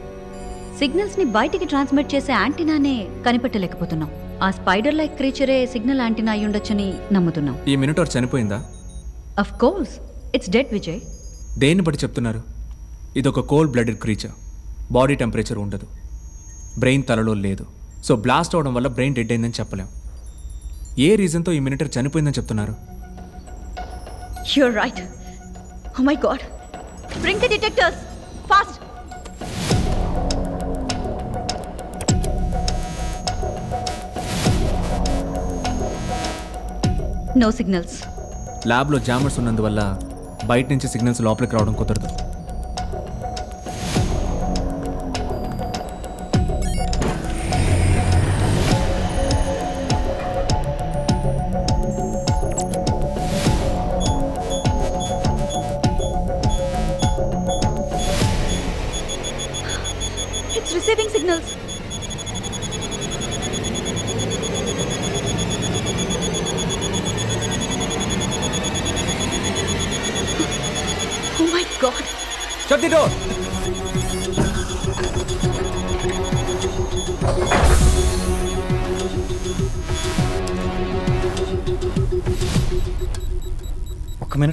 S19: సిగ్నల్స్ని బయటికి ట్రాన్స్మిట్ చేసే యాంటీనానే కనిపెట్టలేకపోతున్నాం. ఆ స్పైడర్ లైక్ క్రీచరే సిగ్నల్ యాంటీనా అయి ఉండొచ్చని నమ్ముతున్నాం.
S1: ఈ minotaur చనిపోయిందా?
S19: Of course it's dead Vijay
S1: దేన్ని బట్టి చెప్తున్నారు? ఇది ఒక cold blooded creature body temperature ఉండదు. బ్రెయిన్ తలలో లేదు. సో బ్లాస్ట్ అవడం వల్ల బ్రెయిన్ డెడ్ అయిందని చెప్పలేం. ఏ రీజన్తో ఈ మినిటర్ చనిపోయిందని చెప్తున్నారు?
S19: You're right oh my god bring the detectors fast no signals
S1: ల్యాబ్లో జామర్స్ ఉన్నందువల్ల బయట నుంచి సిగ్నల్స్ లోపలికి రావడం కుదరదు.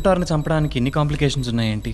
S4: మినిటార్ని చంపడానికి ఎన్ని కాంప్లికేషన్స్ ఉన్నాయేంటి?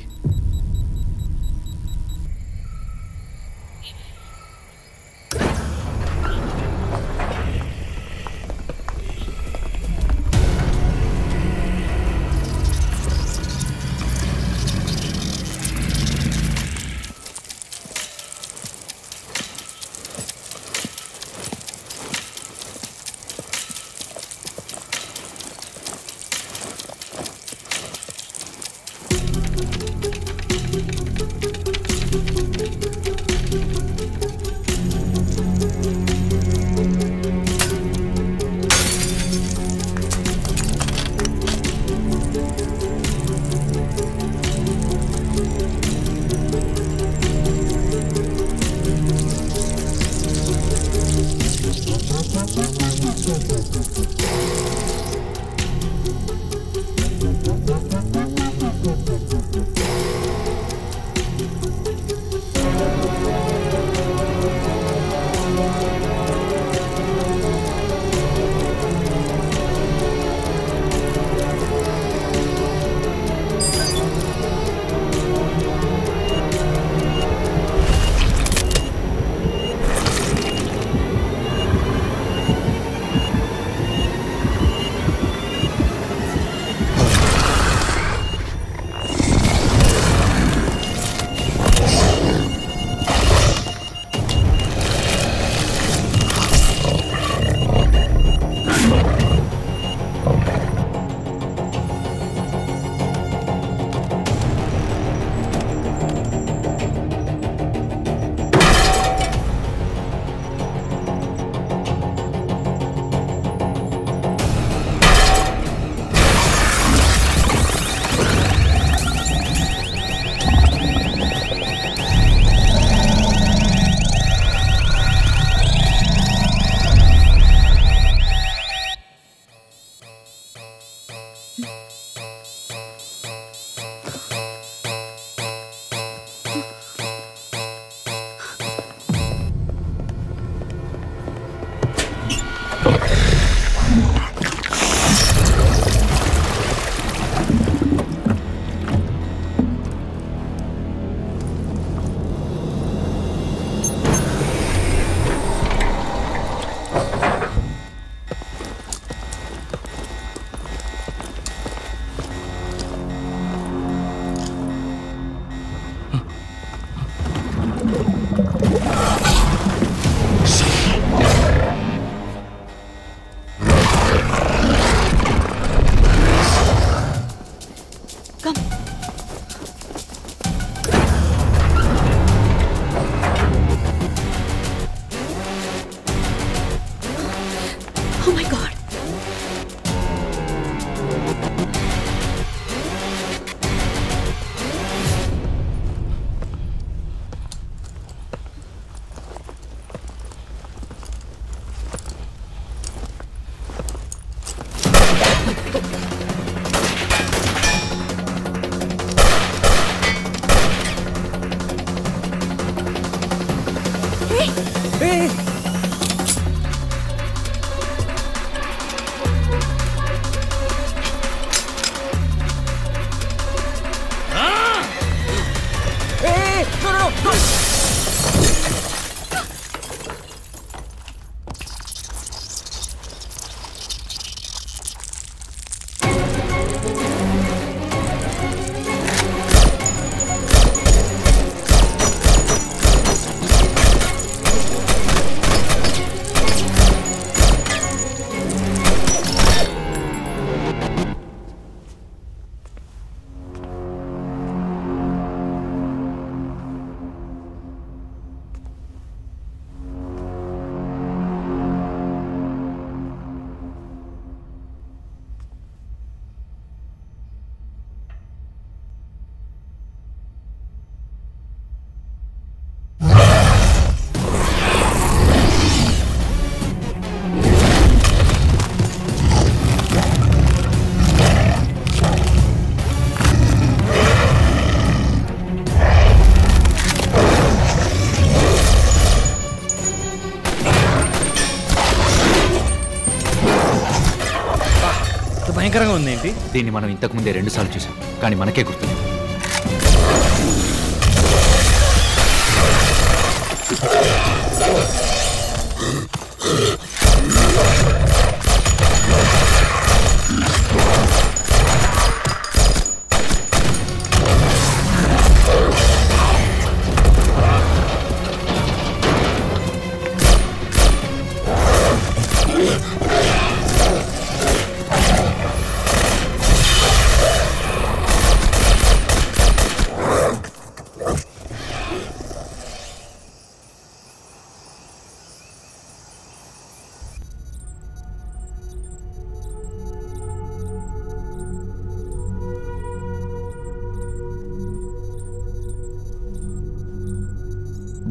S4: ఉంది ఏంటి
S14: దీన్ని మనం ఇంతకు ముందే రెండు సార్లు చూసాం కానీ మనకే గుర్తు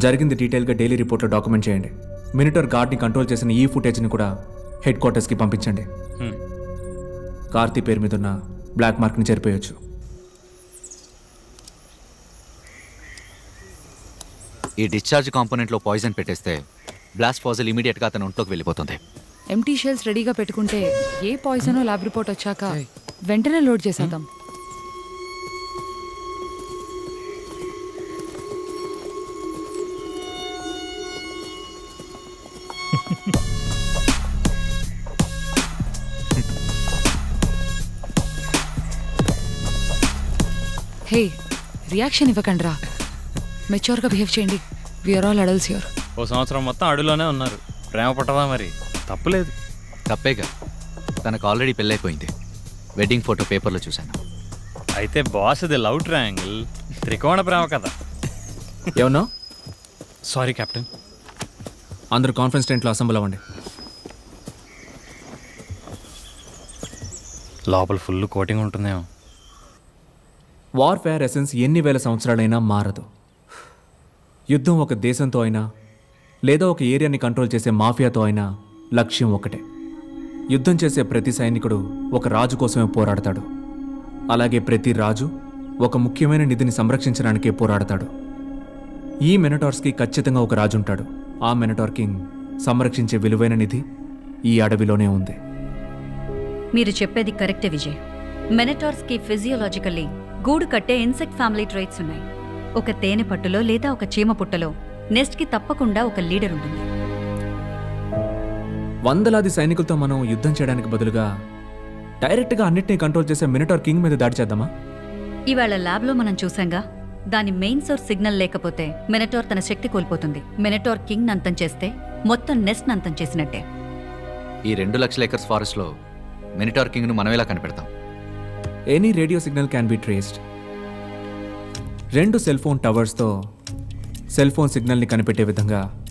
S1: జరిగింది డీటెయిల్గా డైలీ రిపోర్ట్లో డాక్యుమెంట్ చేయండి. మినిటర్ గార్డ్ని కంట్రోల్ చేసిన ఈ ఫుటేజ్ని కూడా హెడ్ క్వార్టర్స్కి పంపించండి. కార్తీ పేరు మీద ఉన్న బ్లాక్ మార్క్ని చెరిపేయచ్చు.
S14: ఈ డిశ్చార్జ్ కాంపోనెంట్లో పాయిజన్ పెట్టేస్తే బ్లాస్ట్ ఫాజల్ ఇమీడియట్గా అతని ఒంట్లోకి వెళ్ళిపోతుంది.
S8: ఎంటీ షెల్స్ రెడీగా పెట్టుకుంటే ఏ పాయిజనో ల్యాబ్ రిపోర్ట్ వచ్చాక వెంటనే లోడ్ చేసేద్దాం. హే రియాక్షన్ ఇవ్వకండి రా మెచ్యూర్గా బిహేవ్ చేయండి. విఆర్ ఆల్ అడల్స్ యూర్
S4: ఓ సంవత్సరం మొత్తం అడుగులోనే ఉన్నారు. ప్రేమ పట్టదా మరి? తప్పులేదు
S14: తప్పేగా తనకు ఆల్రెడీ పెళ్ళైపోయింది. వెడ్డింగ్ ఫోటో పేపర్లో చూశాను.
S4: అయితే బాస్ ఇది లవ్ ట్రయాంగిల్ త్రికోణ ప్రేమ కదా
S1: ఏమన్నా
S4: సారీ కెప్టెన్
S1: అందరూ కాన్ఫరెన్స్ టెంట్లో అసెంబ్ల్ అవ్వండి.
S4: లోపల ఫుల్ కోటింగ్ ఉంటుందేమో.
S1: వార్ఫేర్ ఎసెన్స్ ఎన్ని వేల సంవత్సరాలైనా మారదు. యుద్ధం ఒక దేశంతో అయినా లేదా ఒక ఏరియాని కంట్రోల్ చేసే మాఫియాతో అయినా లక్ష్యం ఒకటే. యుద్ధం చేసే ప్రతి సైనికుడు ఒక రాజు కోసమే పోరాడతాడు. అలాగే ప్రతి రాజు ఒక ముఖ్యమైన నిధిని సంరక్షించడానికే పోరాడతాడు. ఈ మెనటార్స్కి ఖచ్చితంగా ఒక రాజు ఉంటాడు. ఆ మెనటార్ కింగ్ సంరక్షించే విలువైన నిధి ఈ అడవిలోనే ఉంది.
S19: మీరు చెప్పేది కరెక్టే విజయ్. మెనటార్స్కి ఫిజియోలాజికల్లీ గూడు కట్టే ఇన్సెక్ట్ ఫ్యామిలీ ట్రైట్స్ ఉన్నాయి. ఒక తేనె పట్టులో లేదా ఒక చీమ పుట్టలో నెస్ట్కి తప్పకుండా ఒక లీడర్ ఉంటుంది.
S1: వందలాది సైనికులతో మనం యుద్ధం చేయడానికి బదులుగా డైరెక్ట్గా అన్నిటినీ కంట్రోల్ చేసే మినిటార్ కింగ్ మీద దాడి చేద్దామా?
S19: ఇవాళ ల్యాబ్లో మనం చూసాంగా దాని మెయిన్ సోర్స్ సిగ్నల్ లేకపోతే మెనటార్ తన శక్తి కోల్పోతుంది. మెనటార్ కింగ్ అంతం చేస్తే మొత్తం నెస్ట్ అంతం చేసినట్టే.
S14: ఈ రెండు లక్షల ఎకర్స్ ఫారెస్ట్లో మినిటార్ కింగ్ను మనం ఎలా కనిపెడతాం.
S1: Any radio signal can be traced రెండు సెల్ ఫోన్ టవర్స్తో సెల్ ఫోన్ సిగ్నల్ని కనిపెట్టే విధంగా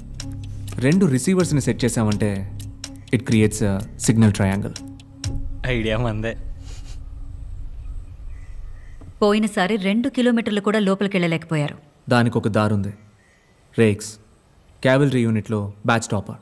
S1: రెండు రిసీవర్స్ని సెట్ చేసామంటే it creates signal triangle
S4: idea మందే.
S19: పోయినసారి రెండు కిలోమీటర్లు కూడా లోపలికి వెళ్ళలేకపోయారు.
S1: దానికి ఒక దారుంది రేక్స్ క్యావెలరీ యూనిట్లో
S19: batch topper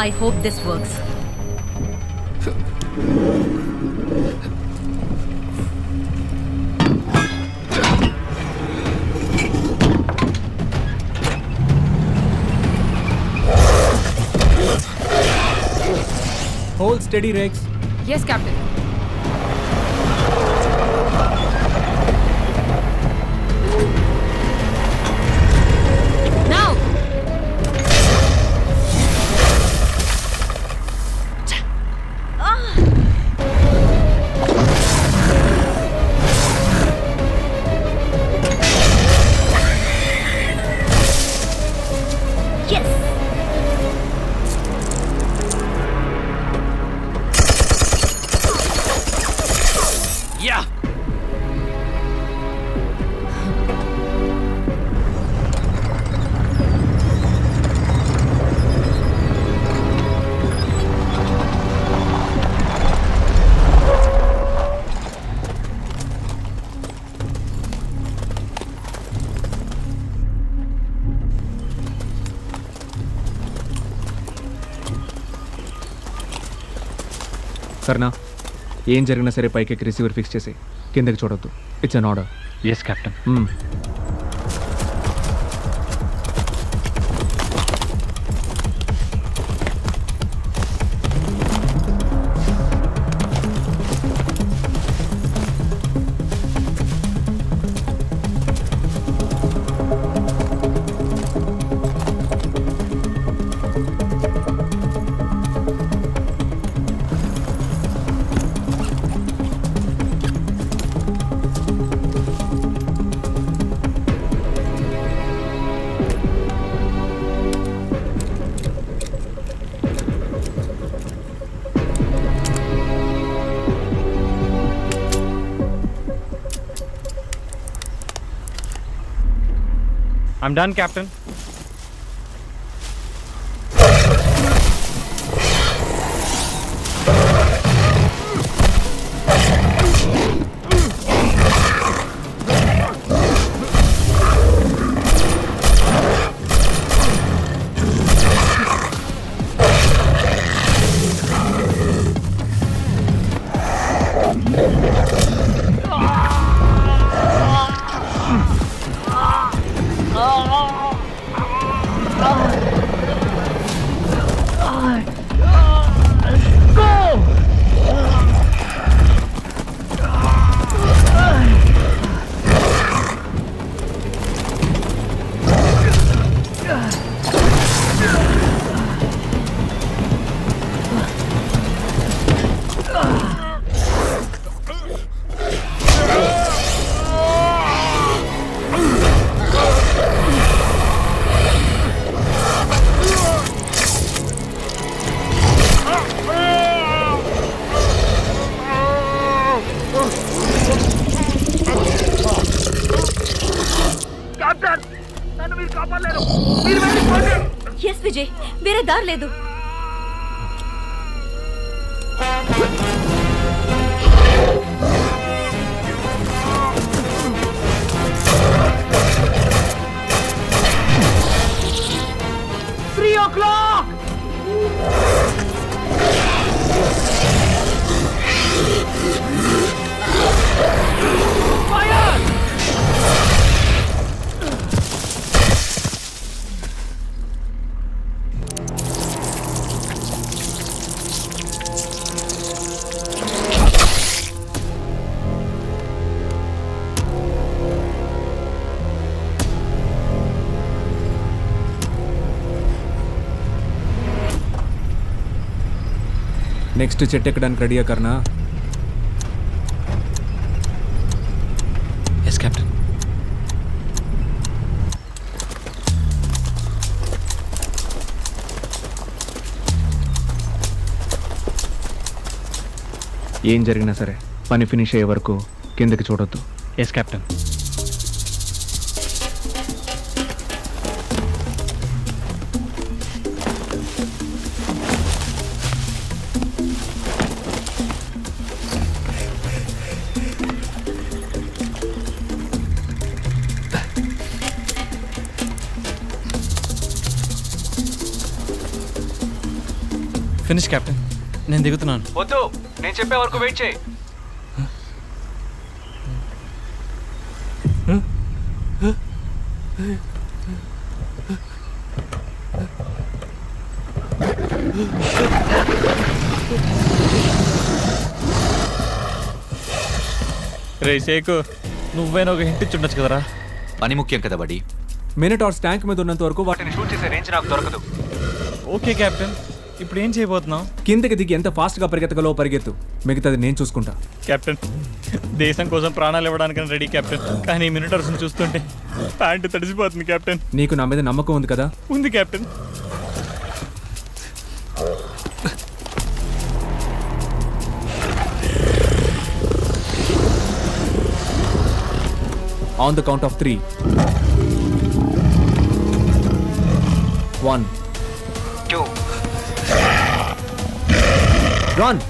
S19: I
S1: hope this works.
S8: Hold steady, Rex.
S19: Yes,
S1: Captain. ఏం జరిగినా సరే పైకి రిసీవర్ ఫిక్స్ చేసి కిందకి చూడొద్దు.
S19: It's an order yes captain I'm done captain లేదు.
S1: నెక్స్ట్ చెట్టు ఎక్కడానికి రెడీయా కర్నా
S4: ఎస్ కెప్టెన్
S1: ఏం జరిగినా సరే పని ఫినిష్ అయ్యే వరకు కిందకి చూడొద్దు.
S4: ఎస్ కెప్టెన్ నేను దిగుతున్నాను.
S1: వద్దు నేను చెప్పే వరకు వెయిట్ చేయి.
S4: రే షేకు నువ్వైనా ఒక హింట్ ఇచ్చుండొచ్చు కదరా?
S14: పని ముఖ్యం కదా బడి.
S1: మినిటార్స్ ట్యాంక్ మీద ఉన్నంత వరకు వాటిని షూట్ చేసే రేంజ్ నాకు దొరకదు.
S4: Okay captain. ఇప్పుడు ఏం చేయబోతున్నావు?
S1: కిందకి దిగి ఎంత ఫాస్ట్గా పరిగెత్తగలో పరిగెత్తు. మిగతాది నేను చూసుకుంటా.
S4: కెప్టెన్ దేశం కోసం ప్రాణాలు ఇవ్వడానికి రెడీ కెప్టెన్. కానీ మినిటర్స్ని చూస్తుంటే ప్యాంటు తడిసిపోతుంది కెప్టెన్.
S1: నీకు నా మీద నమ్మకం ఉంది కదా?
S4: ఉంది
S1: captain. On the count of three one two run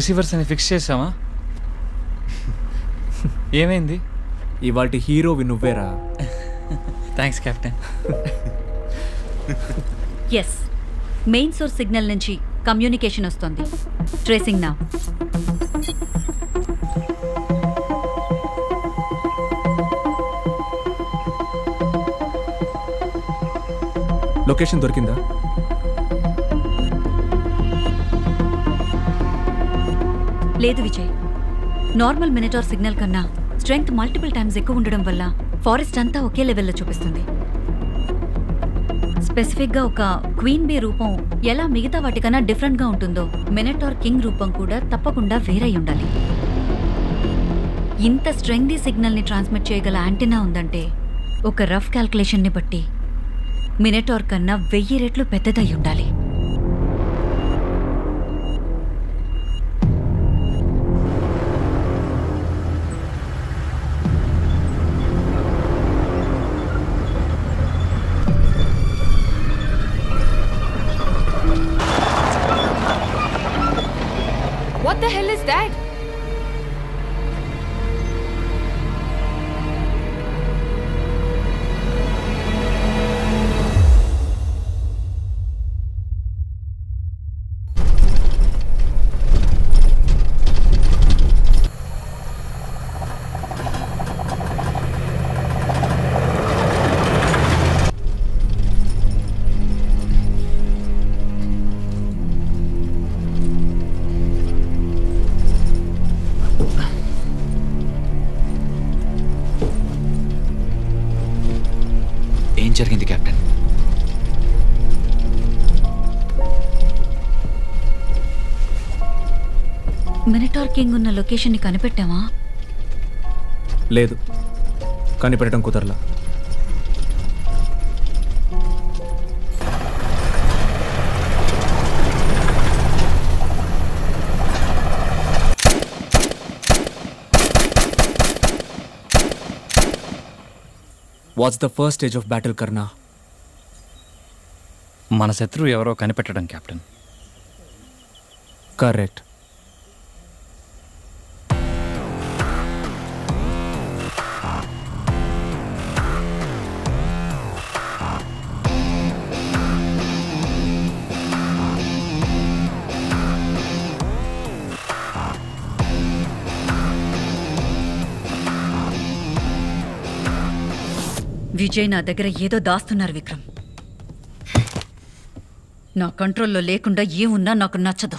S4: receivers అని ఫిక్స్ చేసామా ఏమైంది?
S1: ఇవాటి హీరోవి నువ్వేరా?
S4: Thanks captain
S19: yes main source signal నుంచి కమ్యూనికేషన్ వస్తుంది. ట్రేసింగ్ నా
S1: లొకేషన్ దొరికిందా?
S19: లేదు విజయ్. నార్మల్ మినిటార్ సిగ్నల్ కన్నా స్ట్రెంగ్త్ మల్టిపుల్ టైమ్స్ ఎక్కువ ఉండడం వల్ల ఫారెస్ట్ అంతా ఒకే లెవెల్లో చూపిస్తుంది. స్పెసిఫిక్గా ఒక క్వీన్ బీ రూపం ఎలా మిగతా వాటికన్నా డిఫరెంట్గా ఉంటుందో మినిటార్ కింగ్ రూపం కూడా తప్పకుండా వేరై ఉండాలి. ఇంత స్ట్రెంగ్ది సిగ్నల్ని ట్రాన్స్మిట్ చేయగల యాంటీనా ఉందంటే ఒక రఫ్ క్యాల్కులేషన్ని బట్టి మినటార్ కన్నా వెయ్యి రెట్లు పెద్దదై ఉండాలి. కింగ్ ఉన్న లొకేషన్ని కనిపెట్టావా?
S1: లేదు. కనిపెట్టడం కుదరలా. What's the first stage of battle Karna
S4: మన శత్రువు ఎవరో కనిపెట్టడం కెప్టెన్.
S1: కరెక్ట్
S19: విజయ్ నా దగ్గర ఏదో దాస్తున్నారు విక్రమ్. నా కంట్రోల్లో లేకుండా ఏమున్నా నాకు నచ్చదు.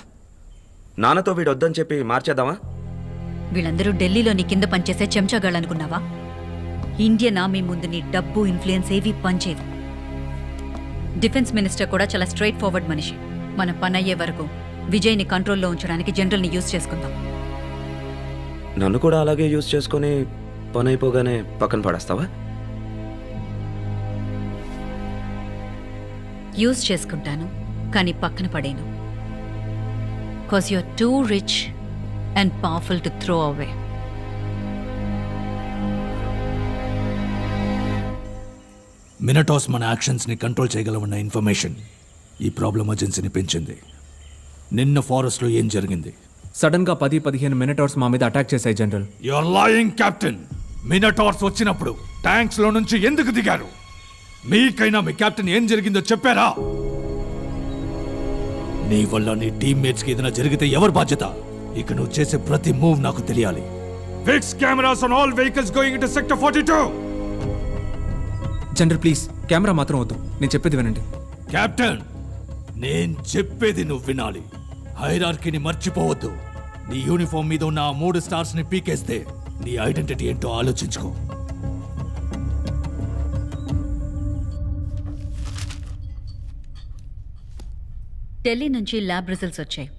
S20: నాన్నతో వీడు వద్దని చెప్పి మార్చేద్దామా?
S19: వీళ్ళందరూ ఢిల్లీలో నీ కింద పనిచేసే చెంచాగాళ్ళనుకున్నావా? ఇండియన్ ఆర్మీ ముందు నీ డబ్బు ఇన్ఫ్లుయెన్స్ ఏవి పనిచేయవు. డిఫెన్స్ మినిస్టర్ కూడా చాలా స్ట్రైట్ ఫార్వర్డ్ మనిషి. మన పని అయ్యే వరకు విజయ్ని కంట్రోల్లో ఉంచడానికి జనరల్ని యూజ్ చేసుకుందాం.
S20: నన్ను కూడా అలాగే యూజ్ చేసుకొని పని అయిపోగానే పక్కన పడేస్తావా?
S19: యూజ్ చేసుకుంటాను కానీ పక్కన పడేను cause you're too rich and powerful to throw away
S13: మినటాస్ మన యాక్షన్స్ని కంట్రోల్ చేయగలమన్న ఇన్ఫర్మేషన్ ఈ ప్రాబ్లం అర్జెన్సీని పెంచింది. నిన్న ఫారెస్ట్లో ఏం జరిగింది?
S1: సడన్గా పది పదిహేను మినిటర్స్ మా మీద అటాక్ చేశాయి general.
S13: Your lying captain minotaurs వచ్చినప్పుడు ట్యాంక్స్లో నుంచి ఎందుకు దిగారు? మీకైనా మీ కెప్టెన్ ఏం జరిగిందో చెప్పారా? నీ వల్ల నీ టీమ్మేట్స్కి ఏదైనా జరిగితే ఎవరు బాధ్యత? ఇక నువ్వు చేసే ప్రతి మూవ్ నాకు తెలియాలి. Fix cameras on all vehicles going into sector 42
S1: general please camera మాత్రం వద్దు. నేను చెప్పేది వినండి.
S13: కెప్టెన్ నేను చెప్పేది నువ్వు వినాలి. హైరార్కీని మర్చిపోవద్దు. నీ యూనిఫామ్ మీద ఉన్న ఆ మూడు స్టార్స్ని పీకేస్తే నీ ఐడెంటిటీ ఏంటో ఆలోచించుకో.
S19: ఢిల్లీ నుంచి ల్యాబ్ రిజల్ట్స్ వచ్చాయి.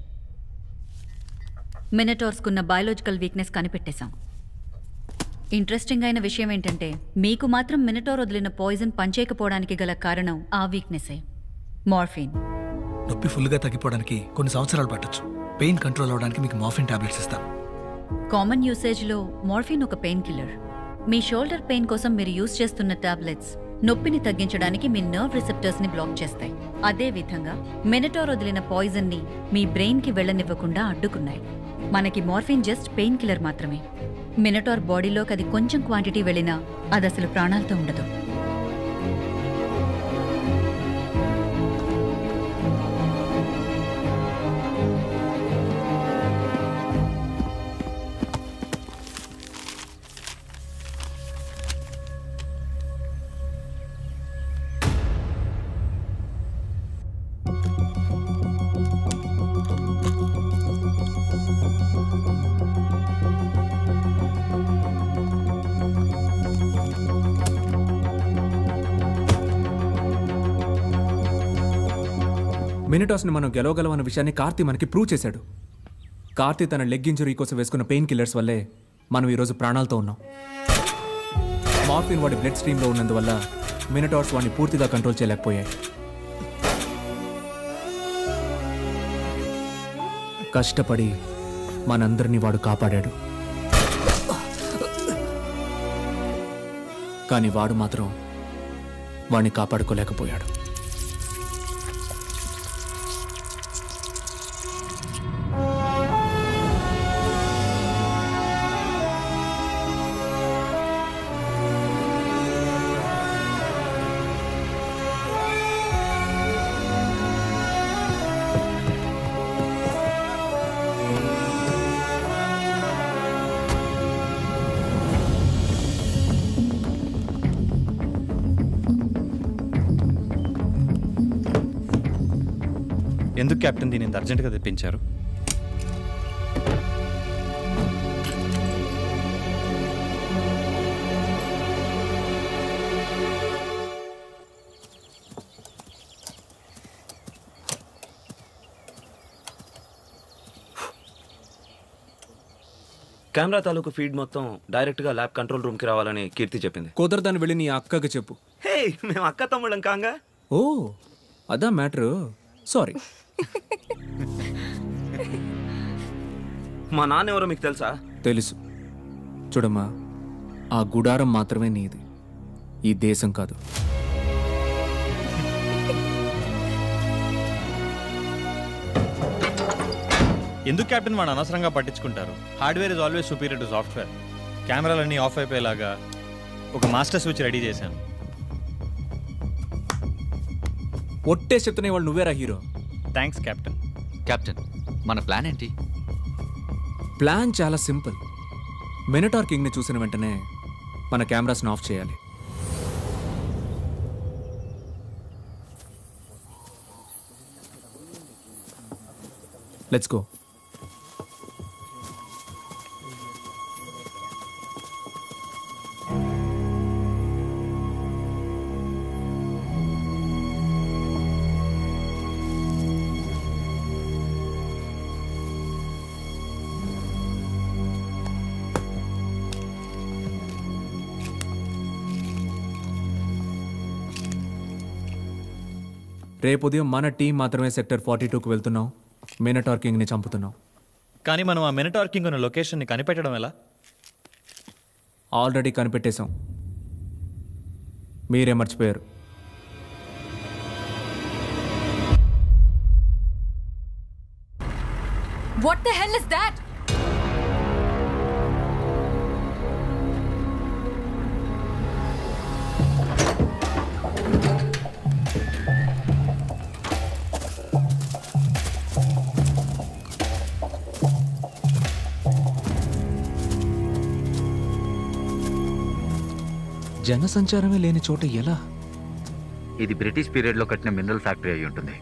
S19: మినటార్స్కున్న బయాలజికల్ వీక్నెస్ కనిపెట్టేశాం. ఇంట్రెస్టింగ్ అయిన విషయం ఏంటంటే మీకు మాత్రం మినటార్ వదిలిన పాయిజన్ పనిచేయకపోవడానికి గల కారణం ఆ వీక్నెసే మార్ఫిన్.
S5: నొప్పి ఫుల్గా తగ్గిపోవడానికి కొన్ని సంవత్సరాలు పట్టొచ్చు. పెయిన్ కంట్రోల్ అవడానికి మీకు మార్ఫిన్ టాబ్లెట్స్ ఇస్తాను
S19: కామన్ యూసేజ్లో మార్ఫిన్ ఒక పెయిన్ కిల్లర్. మీ షోల్డర్ పెయిన్ కోసం మీరు యూజ్ చేస్తున్న టాబ్లెట్స్ నొప్పిని తగ్గించడానికి మీ నర్వ్ రిసెప్టర్స్ని బ్లాక్ చేస్తాయి. అదే విధంగా మెనటోర్ వదిలిన పాయిజన్ని మీ బ్రెయిన్కి వెళ్ళనివ్వకుండా అడ్డుకున్నాయి. మనకి మార్ఫిన్ జస్ట్ పెయిన్ కిల్లర్ మాత్రమే. మినటార్ బాడీలోకి అది కొంచెం క్వాంటిటీ వెళ్ళినా అది అసలు ప్రాణాలతో ఉండదు.
S1: మినిటాస్ని మనం గెలవగలం అన్న విషయాన్ని కార్తీ మనకి ప్రూవ్ చేశాడు. కార్తీ తన లెగ్ ఇంజరీ కోసం వేసుకున్న పెయిన్ కిల్లర్స్ వల్లే మనం ఈరోజు ప్రాణాలతో ఉన్నాం. మార్ఫిన్ వాడి బ్లడ్ స్ట్రీమ్లో ఉన్నందువల్ల మినిటార్స్ వాడిని పూర్తిగా కంట్రోల్ చేయలేకపోయాయి. కష్టపడి మనందరినీ వాడు కాపాడాడు. కానీ వాడు మాత్రం వాడిని కాపాడుకోలేకపోయాడు.
S4: ఇంత అర్జెంటుగా తెప్పించారు.
S20: కెమెరా తాలూకు ఫీడ్ మొత్తం డైరెక్ట్గా ల్యాబ్ కంట్రోల్ రూమ్కి రావాలని కీర్తి చెప్పింది.
S1: కుదరదని వెళ్ళి నీ అక్కకి చెప్పు.
S20: హే మేము అక్క తమ్ముళ్ళం కాంగా?
S1: ఓ అదా మ్యాటర్. సారీ.
S20: మా నాన్న ఎవరో మీకు తెలుసా?
S1: తెలుసు. చూడమ్మా ఆ గుడారం మాత్రమే నీది. ఈ దేశం కాదు.
S4: ఎందుకు కెప్టెన్ వాడు అనవసరంగా పట్టించుకుంటారు? Hardware is always superior to software. కెమెరాలన్నీ off అయిపోయేలాగా ఒక మాస్టర్ స్విచ్ రెడీ చేశాను.
S1: ఒట్టే చెప్తున్నా వాళ్ళు నువ్వేరా హీరో?
S4: Thanks captain.
S14: కెప్టెన్ మన ప్లాన్ ఏంటి?
S1: ప్లాన్ చాలా సింపుల్. మినటార్ కింగ్ని చూసిన వెంటనే మన కెమెరాస్ని ఆఫ్ చేయాలి. లెట్స్ గో రేపు ఉదయం మన టీం మాత్రమే సెక్టర్ ఫార్టీ టూకి వెళ్తున్నాం. మినటార్ కింగ్ని చంపుతున్నాం.
S4: కానీ మనం ఆ మినటార్ కింగ్ ఉన్న లొకేషన్ని కనిపెట్టడం ఎలా?
S1: ఆల్రెడీ కనిపెట్టేశాం. మీరే మర్చిపోయారు.
S8: What the hell is that?
S1: జనసంచారమే లేని చోట ఎలా?
S14: ఇది బ్రిటిష్ పీరియడ్లో కట్టిన మినరల్ ఫ్యాక్టరీ అయి ఉంటుంది.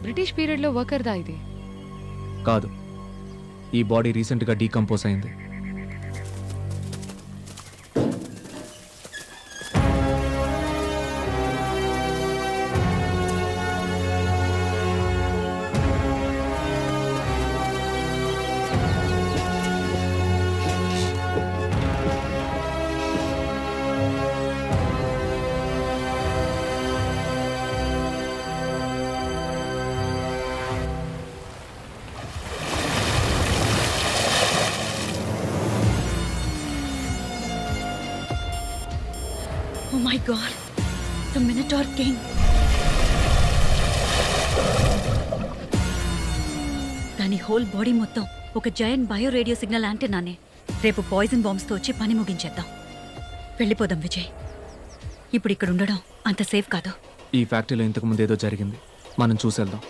S8: బ్రిటిష్ పీరియడ్లో వర్కర్దా ఇది?
S1: కాదు. ఈ బాడీ రీసెంట్గా డీకంపోజ్ అయింది.
S19: Oh oh my god, the Minotaur King. దాని హోల్ బాడీ మొత్తం ఒక జయంట్ బయో రేడియో సిగ్నల్ యాంటెన్నానే రేపు పాయిజన్ బాంబ్స్తో వచ్చి పని ముగించేద్దాం. వెళ్ళిపోదాం విజయ్. ఇప్పుడు ఇక్కడ ఉండడం అంత సేఫ్ కాదు.
S1: ఈ ఫ్యాక్టరీలో ఇంతకుముందు ఏదో జరిగింది. మనం చూసేద్దాం.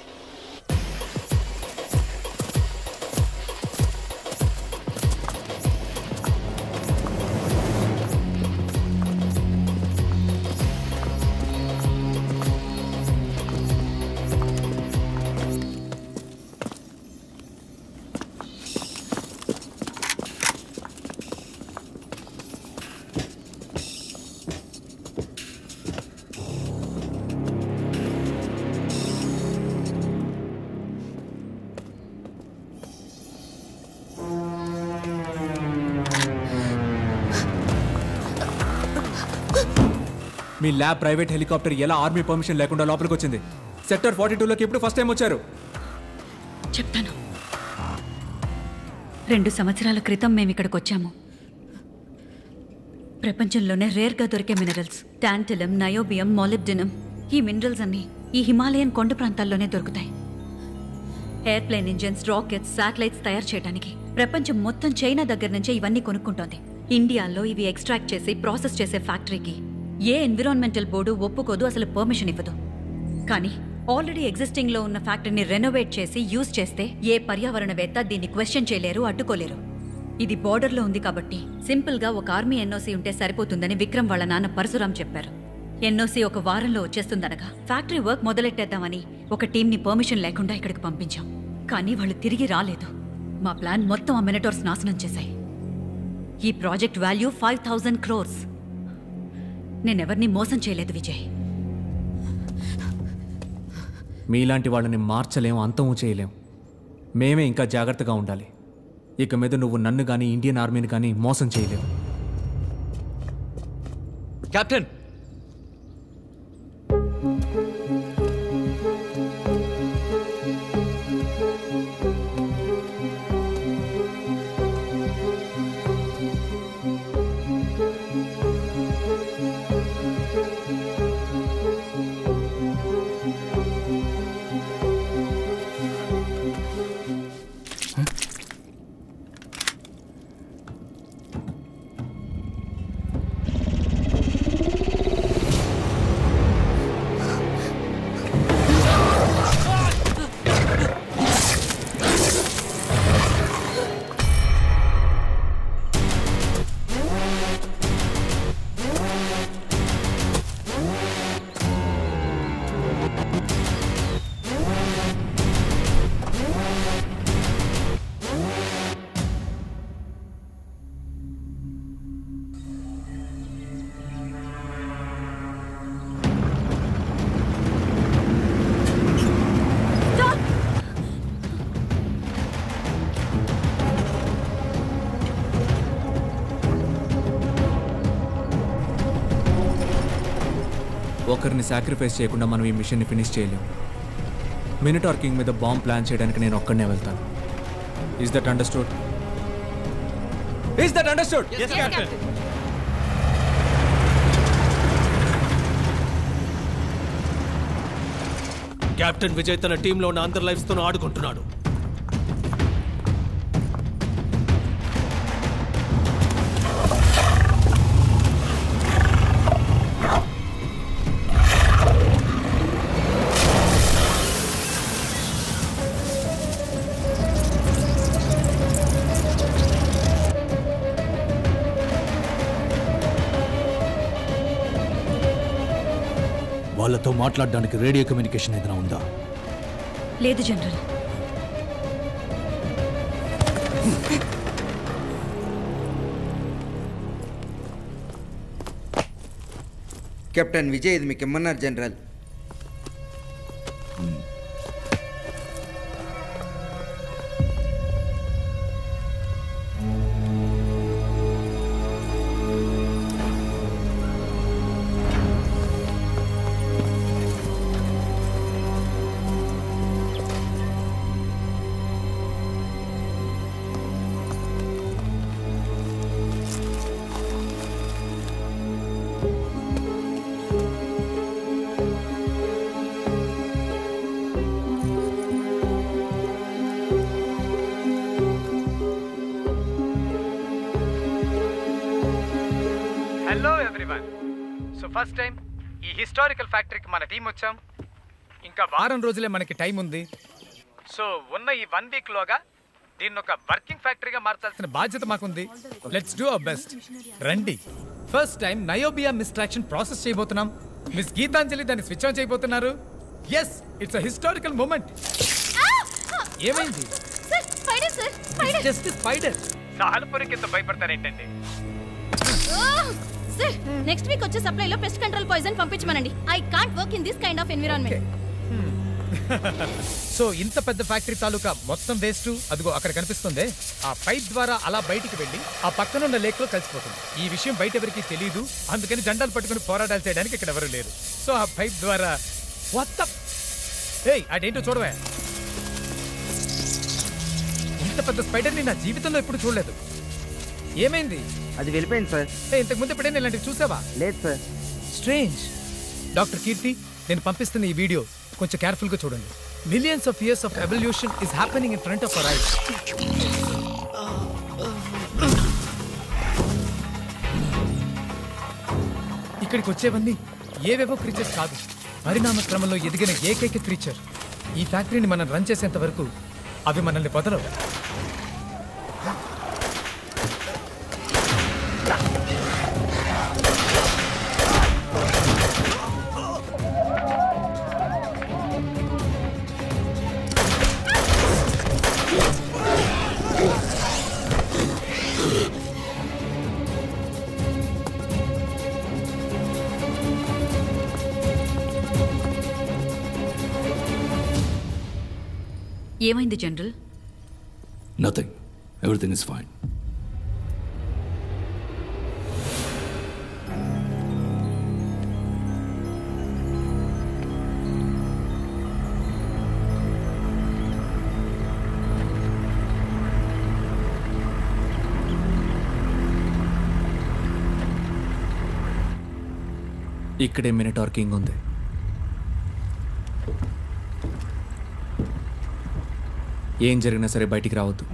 S1: ల్యాబ్ ప్రైవేట్ హెలికాప్టర్ ఎలా ఆర్మీ పర్మిషన్ లేకుండా లోపలికి వచ్చింది? సెక్టర్ ఫార్టీ టూలోకి ఎప్పుడు ఫస్ట్ టైం వచ్చారు?
S19: చెప్తాను. రెండు సంవత్సరాల క్రితం మేము ఇక్కడికి వచ్చాము. ప్రపంచంలోనే రేర్గా దొరికే మినరల్స్ టాంటిలం నయోబియం మాలిబ్డినం ఈ మినరల్స్ అన్నీ ఈ హిమాలయన్ కొండ ప్రాంతాల్లోనే దొరుకుతాయి. ఎయిర్ప్లేన్ ఇంజిన్స్ రాకెట్స్ శాటిలైట్స్ తయారు చేయడానికి ప్రపంచం మొత్తం చైనా దగ్గర నుంచే ఇవన్నీ కొనుక్కుంటోంది. ఇండియాలో ఇవి ఎక్స్ట్రాక్ట్ చేసి ప్రాసెస్ చేసే ఫ్యాక్టరీకి ఏ ఎన్విరాన్మెంటల్ బోర్డు ఒప్పుకోదు అసలు పర్మిషన్ ఇవ్వదు. కానీ ఆల్రెడీ ఎగ్జిస్టింగ్లో ఉన్న ఫ్యాక్టరీని రెనోవేట్ చేసి యూజ్ చేస్తే ఏ పర్యావరణవేత్త దీన్ని క్వశ్చన్ చేయలేరు అడ్డుకోలేరు. ఇది బోర్డర్లో లో ఉంది కాబట్టి సింపుల్గా ఒక ఆర్మీ ఎన్ఓసి ఉంటే సరిపోతుందని విక్రమ్ వాళ్ళ నాన్న పరశురాం చెప్పారు. ఎన్ఓసి ఒక వారంలో వచ్చేస్తుందనగా ఫ్యాక్టరీ వర్క్ మొదలెట్టేద్దామని ఒక టీంని పర్మిషన్ లేకుండా ఇక్కడికి పంపించాం. కానీ వాళ్ళు తిరిగి రాలేదు. మా ప్లాన్ మొత్తం ఆ మినటోర్స్ నాశనం చేశాయి. ఈ project value five thousand crores నేనెవరిని మోసం చేయలేదు విజయ్.
S1: మీలాంటి వాళ్ళని మార్చలేం అంతము చేయలేం. మేమే ఇంకా జాగ్రత్తగా ఉండాలి. ఇక మీద నువ్వు నన్ను కానీ ఇండియన్ ఆర్మీని కానీ మోసం చేయలేవు.
S12: కెప్టెన్!
S1: ఒకరిని సాక్రిఫైస్ చేయకుండా మనం ఈ మిషన్ని ఫినిష్ చేయలేము మినిటార్ కింగ్ మీద బాంబ్ ప్లాన్ చేయడానికి నేను ఒక్కడనే వెళ్తాను. Is that understood is that understood
S13: captain Vijay తన టీంలో ఉన్న అందరి లైఫ్స్తో ఆడుకుంటున్నాడు. మాట్లాడడానికి రేడియో కమ్యూనికేషన్ ఏదైనా ఉందా?
S19: లేదు జనరల్.
S21: కెప్టెన్ విజయ్ ఇది మీకు ఇమ్మన్నారు జనరల్.
S22: ఫస్ట్ టైం ఈ హిస్టారికల్ ఫ్యాక్టరీకి మన టీం వచ్చాం. ఇంకా వారం రోజులే మనకి టైం ఉంది. సో ఉన్న ఈ వన్ వీక్ లోగా దీన్ని ఒక వర్కింగ్ ఫ్యాక్టరీగా మార్చాల్సిన బాధ్యత మాకుంది. లెట్స్ డూ అవర్ బెస్ట్ రండి. ఫస్ట్ టైం నయోబియా మిస్ట్రాక్షన్ ప్రాసెస్ చేయబోతున్నాం. మిస్ గీతాంజలి దాన్ని స్విచ్ ఆన్ చేయబోతున్నారు. Yes it's a historical moment ఏమైంది? జస్ట్ స్పైడర్ సాలపురి కింద భయపడతారేంటండి?
S15: సార్ నెక్స్ట్ వీక్ వచ్చే సప్లైలో pest control poison పంపించమనండి. I can't work in this kind of environment
S22: so ఇంత పెద్ద ఫ్యాక్టరీ తాలూకా మొత్తం వేస్ట్ అదిగో అక్కడ కనిపిస్తుంది. ఆ పైప్ ద్వారా అలా బయటికి వెళ్ళి ఆ పక్కనున్న లేక్లో కలిసిపోతుంది. ఈ విషయం బయట ఎవరికి తెలియదు అందుకని జెండాలు పట్టుకుని పోరాటాలు చేయడానికి ఇక్కడ ఎవరు లేరు. సో ఆ పైప్ ద్వారా మొత్తం ఏయ్ అదేంటో చూడవే. ఇంత పెద్ద స్పైడర్ని నా జీవితంలో ఎప్పుడు చూడలేదు. ఏమైంది?
S21: అది వెళ్ళిపోయింది సార్.
S22: ఇంతకు ముందు ఎప్పుడైనా ఇలాంటివి చూసావా?
S21: లేదు సార్.
S22: స్ట్రేంజ్. డాక్టర్ కీర్తి నేను పంపిస్తున్న ఈ వీడియో కొంచెం కేర్ఫుల్గా చూడండి. Millions of years of evolution is happening in front of our eyes ఇక్కడికి వచ్చేవన్నీ ఏవేవో క్రీచర్స్ కాదు. పరిణామ క్రమంలో ఎదిగిన ఏకైక క్రీచర్ ఈ ఫ్యాక్టరీని మనం రన్ చేసేంత వరకు అవి మనల్ని వదలవు.
S19: ఏమైంది general?
S13: Nothing everything is fine
S1: ఇక్కడే మినిటార్ కింగ్ ఉంది. ఏం జరిగినా సరే బయటికి రావద్దు.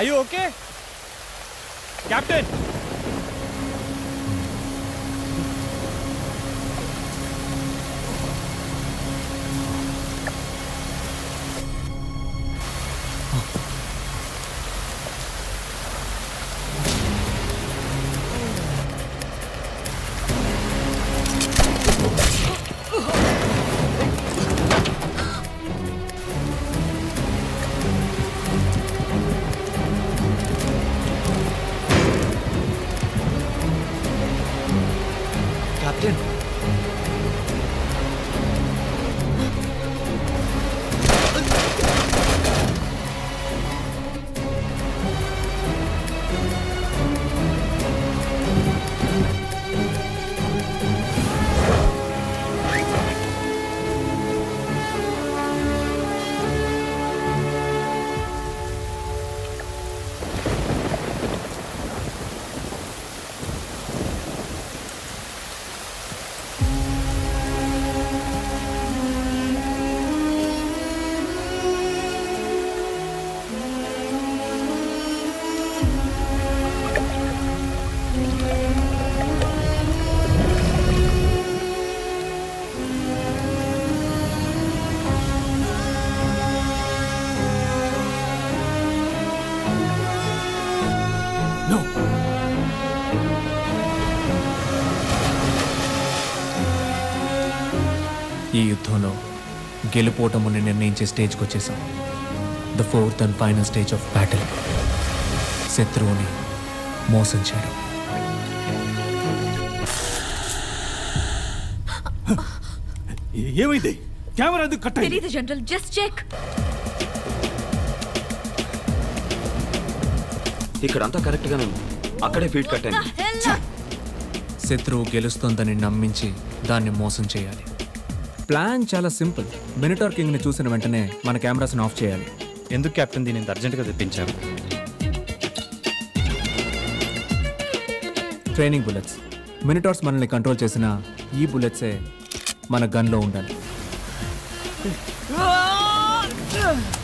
S4: అయ్యో ఓకే కెప్టెన్
S1: కెప్టెన్ గెలుపోటముని నిర్ణయించే స్టేజ్కి వచ్చేసాం. The fourth and final stage of battle శత్రువుని మోసం చేయడం.
S13: ఏమైంది? కెమెరా ఎందుకు కట్
S19: తెలీదు జనరల్. జస్ట్ చెక్
S20: ఇక్కడ అంతా కరెక్ట్గానే ఉంది. అక్కడే ఫీట్ కట్టాను
S1: శత్రువు గెలుస్తోందని నమ్మించి దాన్ని మోసం చేయాలి. ప్లాన్ చాలా సింపుల్. మినిటార్ కింగ్ని చూసిన వెంటనే మన కెమెరాస్ని ఆఫ్ చేయాలి.
S4: ఎందుకు కెప్టెన్? దీన్ని ఇంత అర్జెంట్గా తెప్పించారు
S1: ట్రైనింగ్ బుల్లెట్స్ మినిటార్స్ మనల్ని కంట్రోల్ చేసిన ఈ బుల్లెట్సే మన గన్లో ఉండాలి.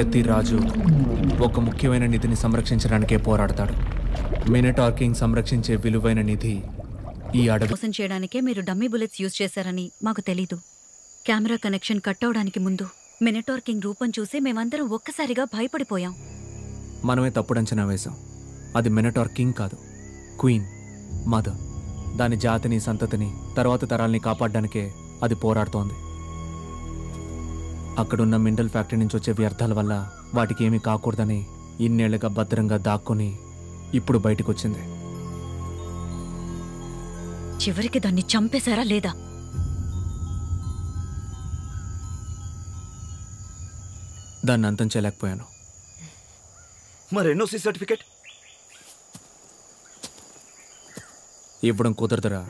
S1: ప్రతి రాజు ఒక ముఖ్యమైన నిధిని సంరక్షించడానికే పోరాడతాడు. మినటార్ కింగ్ సంరక్షించే విలువైన నిధి ఈ అడవి.
S19: మోసం చేయడానికే మీరు డమ్మీ బుల్లెట్స్ యూజ్ చేశారని మాకు తెలీదు. కెమెరా కనెక్షన్ కట్ అవడానికి ముందు మినటార్ కింగ్ రూపం చూసి మేమందరం ఒక్కసారిగా భయపడిపోయాం.
S1: మనమే తప్పుడు అంచనా వేశాం. అది మినటార్ కింగ్ కాదు. Queen mother. దాని జాతిని సంతతిని తర్వాత తరాల్ని కాపాడడానికే అది పోరాడుతోంది. అక్కడున్న మిండల్ ఫ్యాక్టరీ నుంచి వచ్చే వ్యర్థాల వల్ల వాటికి ఏమీ కాకూడదని ఇన్నేళ్ళుగా భద్రంగా దాక్కుని ఇప్పుడు బయటకు వచ్చింది
S19: చివరికి దాన్ని చంపేశారా లేదా?
S1: దాన్ని అంతం చేయలేకపోయాను.
S20: మరి ఎన్ఓసి సర్టిఫికేట్?
S1: ఇవ్వడం కుదరదురా.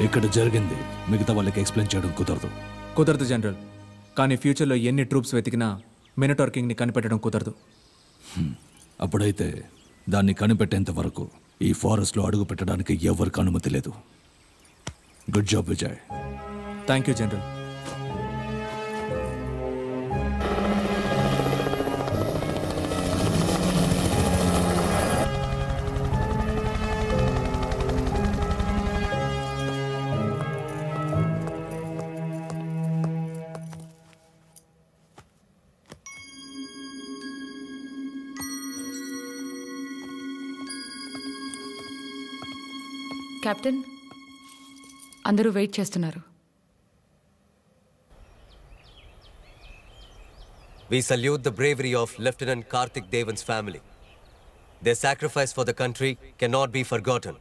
S13: ఇక్కడ జరిగింది. మిగతా వాళ్ళకి ఎక్స్ప్లెయిన్ చేయడం కుదరదు.
S1: కుదరదు జనరల్. కానీ ఫ్యూచర్లో ఎన్ని ట్రూప్స్ వెతికినా మినటార్ కింగ్ని కనిపెట్టడం కుదరదు.
S13: అప్పుడైతే దాన్ని కనిపెట్టేంత వరకు ఈ ఫారెస్ట్లో అడుగు పెట్టడానికి ఎవరికి అనుమతి లేదు. Good job Vijay.
S1: Thank you general.
S8: Captain అందరూ వెయిట్ చేస్తున్నారు
S23: We salute the bravery of Lieutenant Karthik Devan's family. Their sacrifice for the country cannot be forgotten.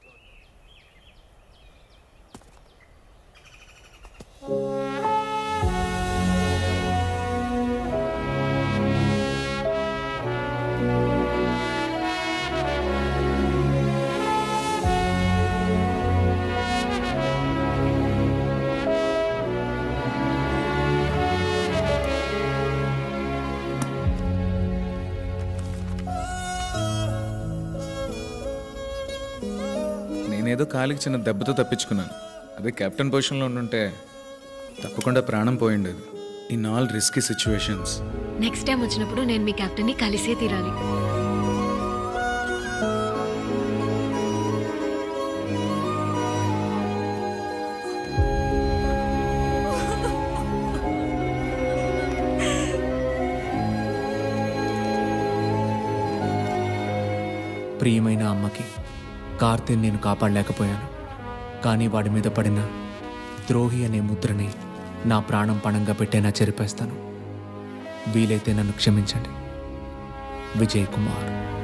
S11: నేనేదో కాలికి చిన్న దెబ్బతో తప్పించుకున్నాను. అదే కెప్టెన్ పొజిషన్లో ఉండుంటే తప్పకుండా ప్రాణం పోయిండేది. In all risky situations.
S16: Next time వచ్చినప్పుడు నేను మీ కెప్టెన్ని కలిసే తీరాలి.
S1: ప్రియమైన అమ్మకి కార్తీని నేను కాపాడలేకపోయాను. కానీ వాడి మీద పడిన ద్రోహి అనే ముద్రని నా ప్రాణం పణంగా పెట్టేనా చెరిపేస్తాను. వీలైతే నన్ను క్షమించండి. విజయ్ కుమార్.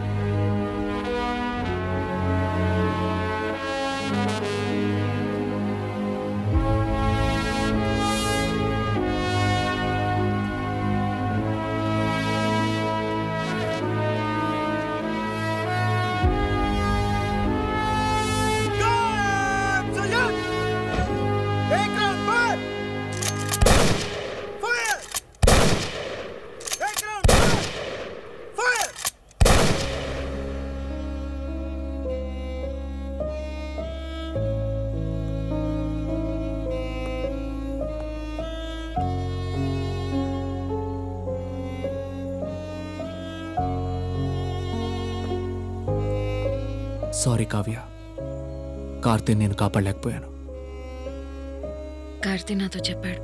S1: కార్తీని నేను కాపాడలేకపోయాను.
S16: కార్తీ నాతో చెప్పాడు.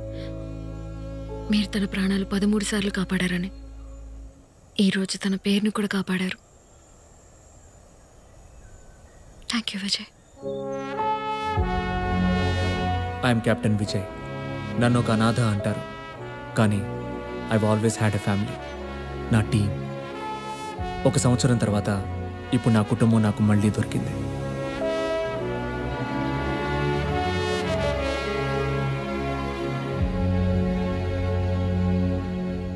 S16: మీరు తన ప్రాణాలు పదమూడు సార్లు కాపాడారని. ఈరోజు తన పేరును కూడా కాపాడారు. Thank you Vijay
S1: I'm captain Vijay నన్ను ఒక అనాథ అంటారు. కానీ I always had a family నా టీం ఒక సంవత్సరం తర్వాత ఇప్పుడు నా కుటుంబం నాకు మళ్ళీ దొరికింది.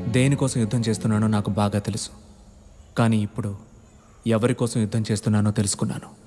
S1: దేనికోసం యుద్ధం చేస్తున్నానో నాకు బాగా తెలుసు. కానీ ఇప్పుడు ఎవరి కోసం యుద్ధం చేస్తున్నానో తెలుసుకున్నాను.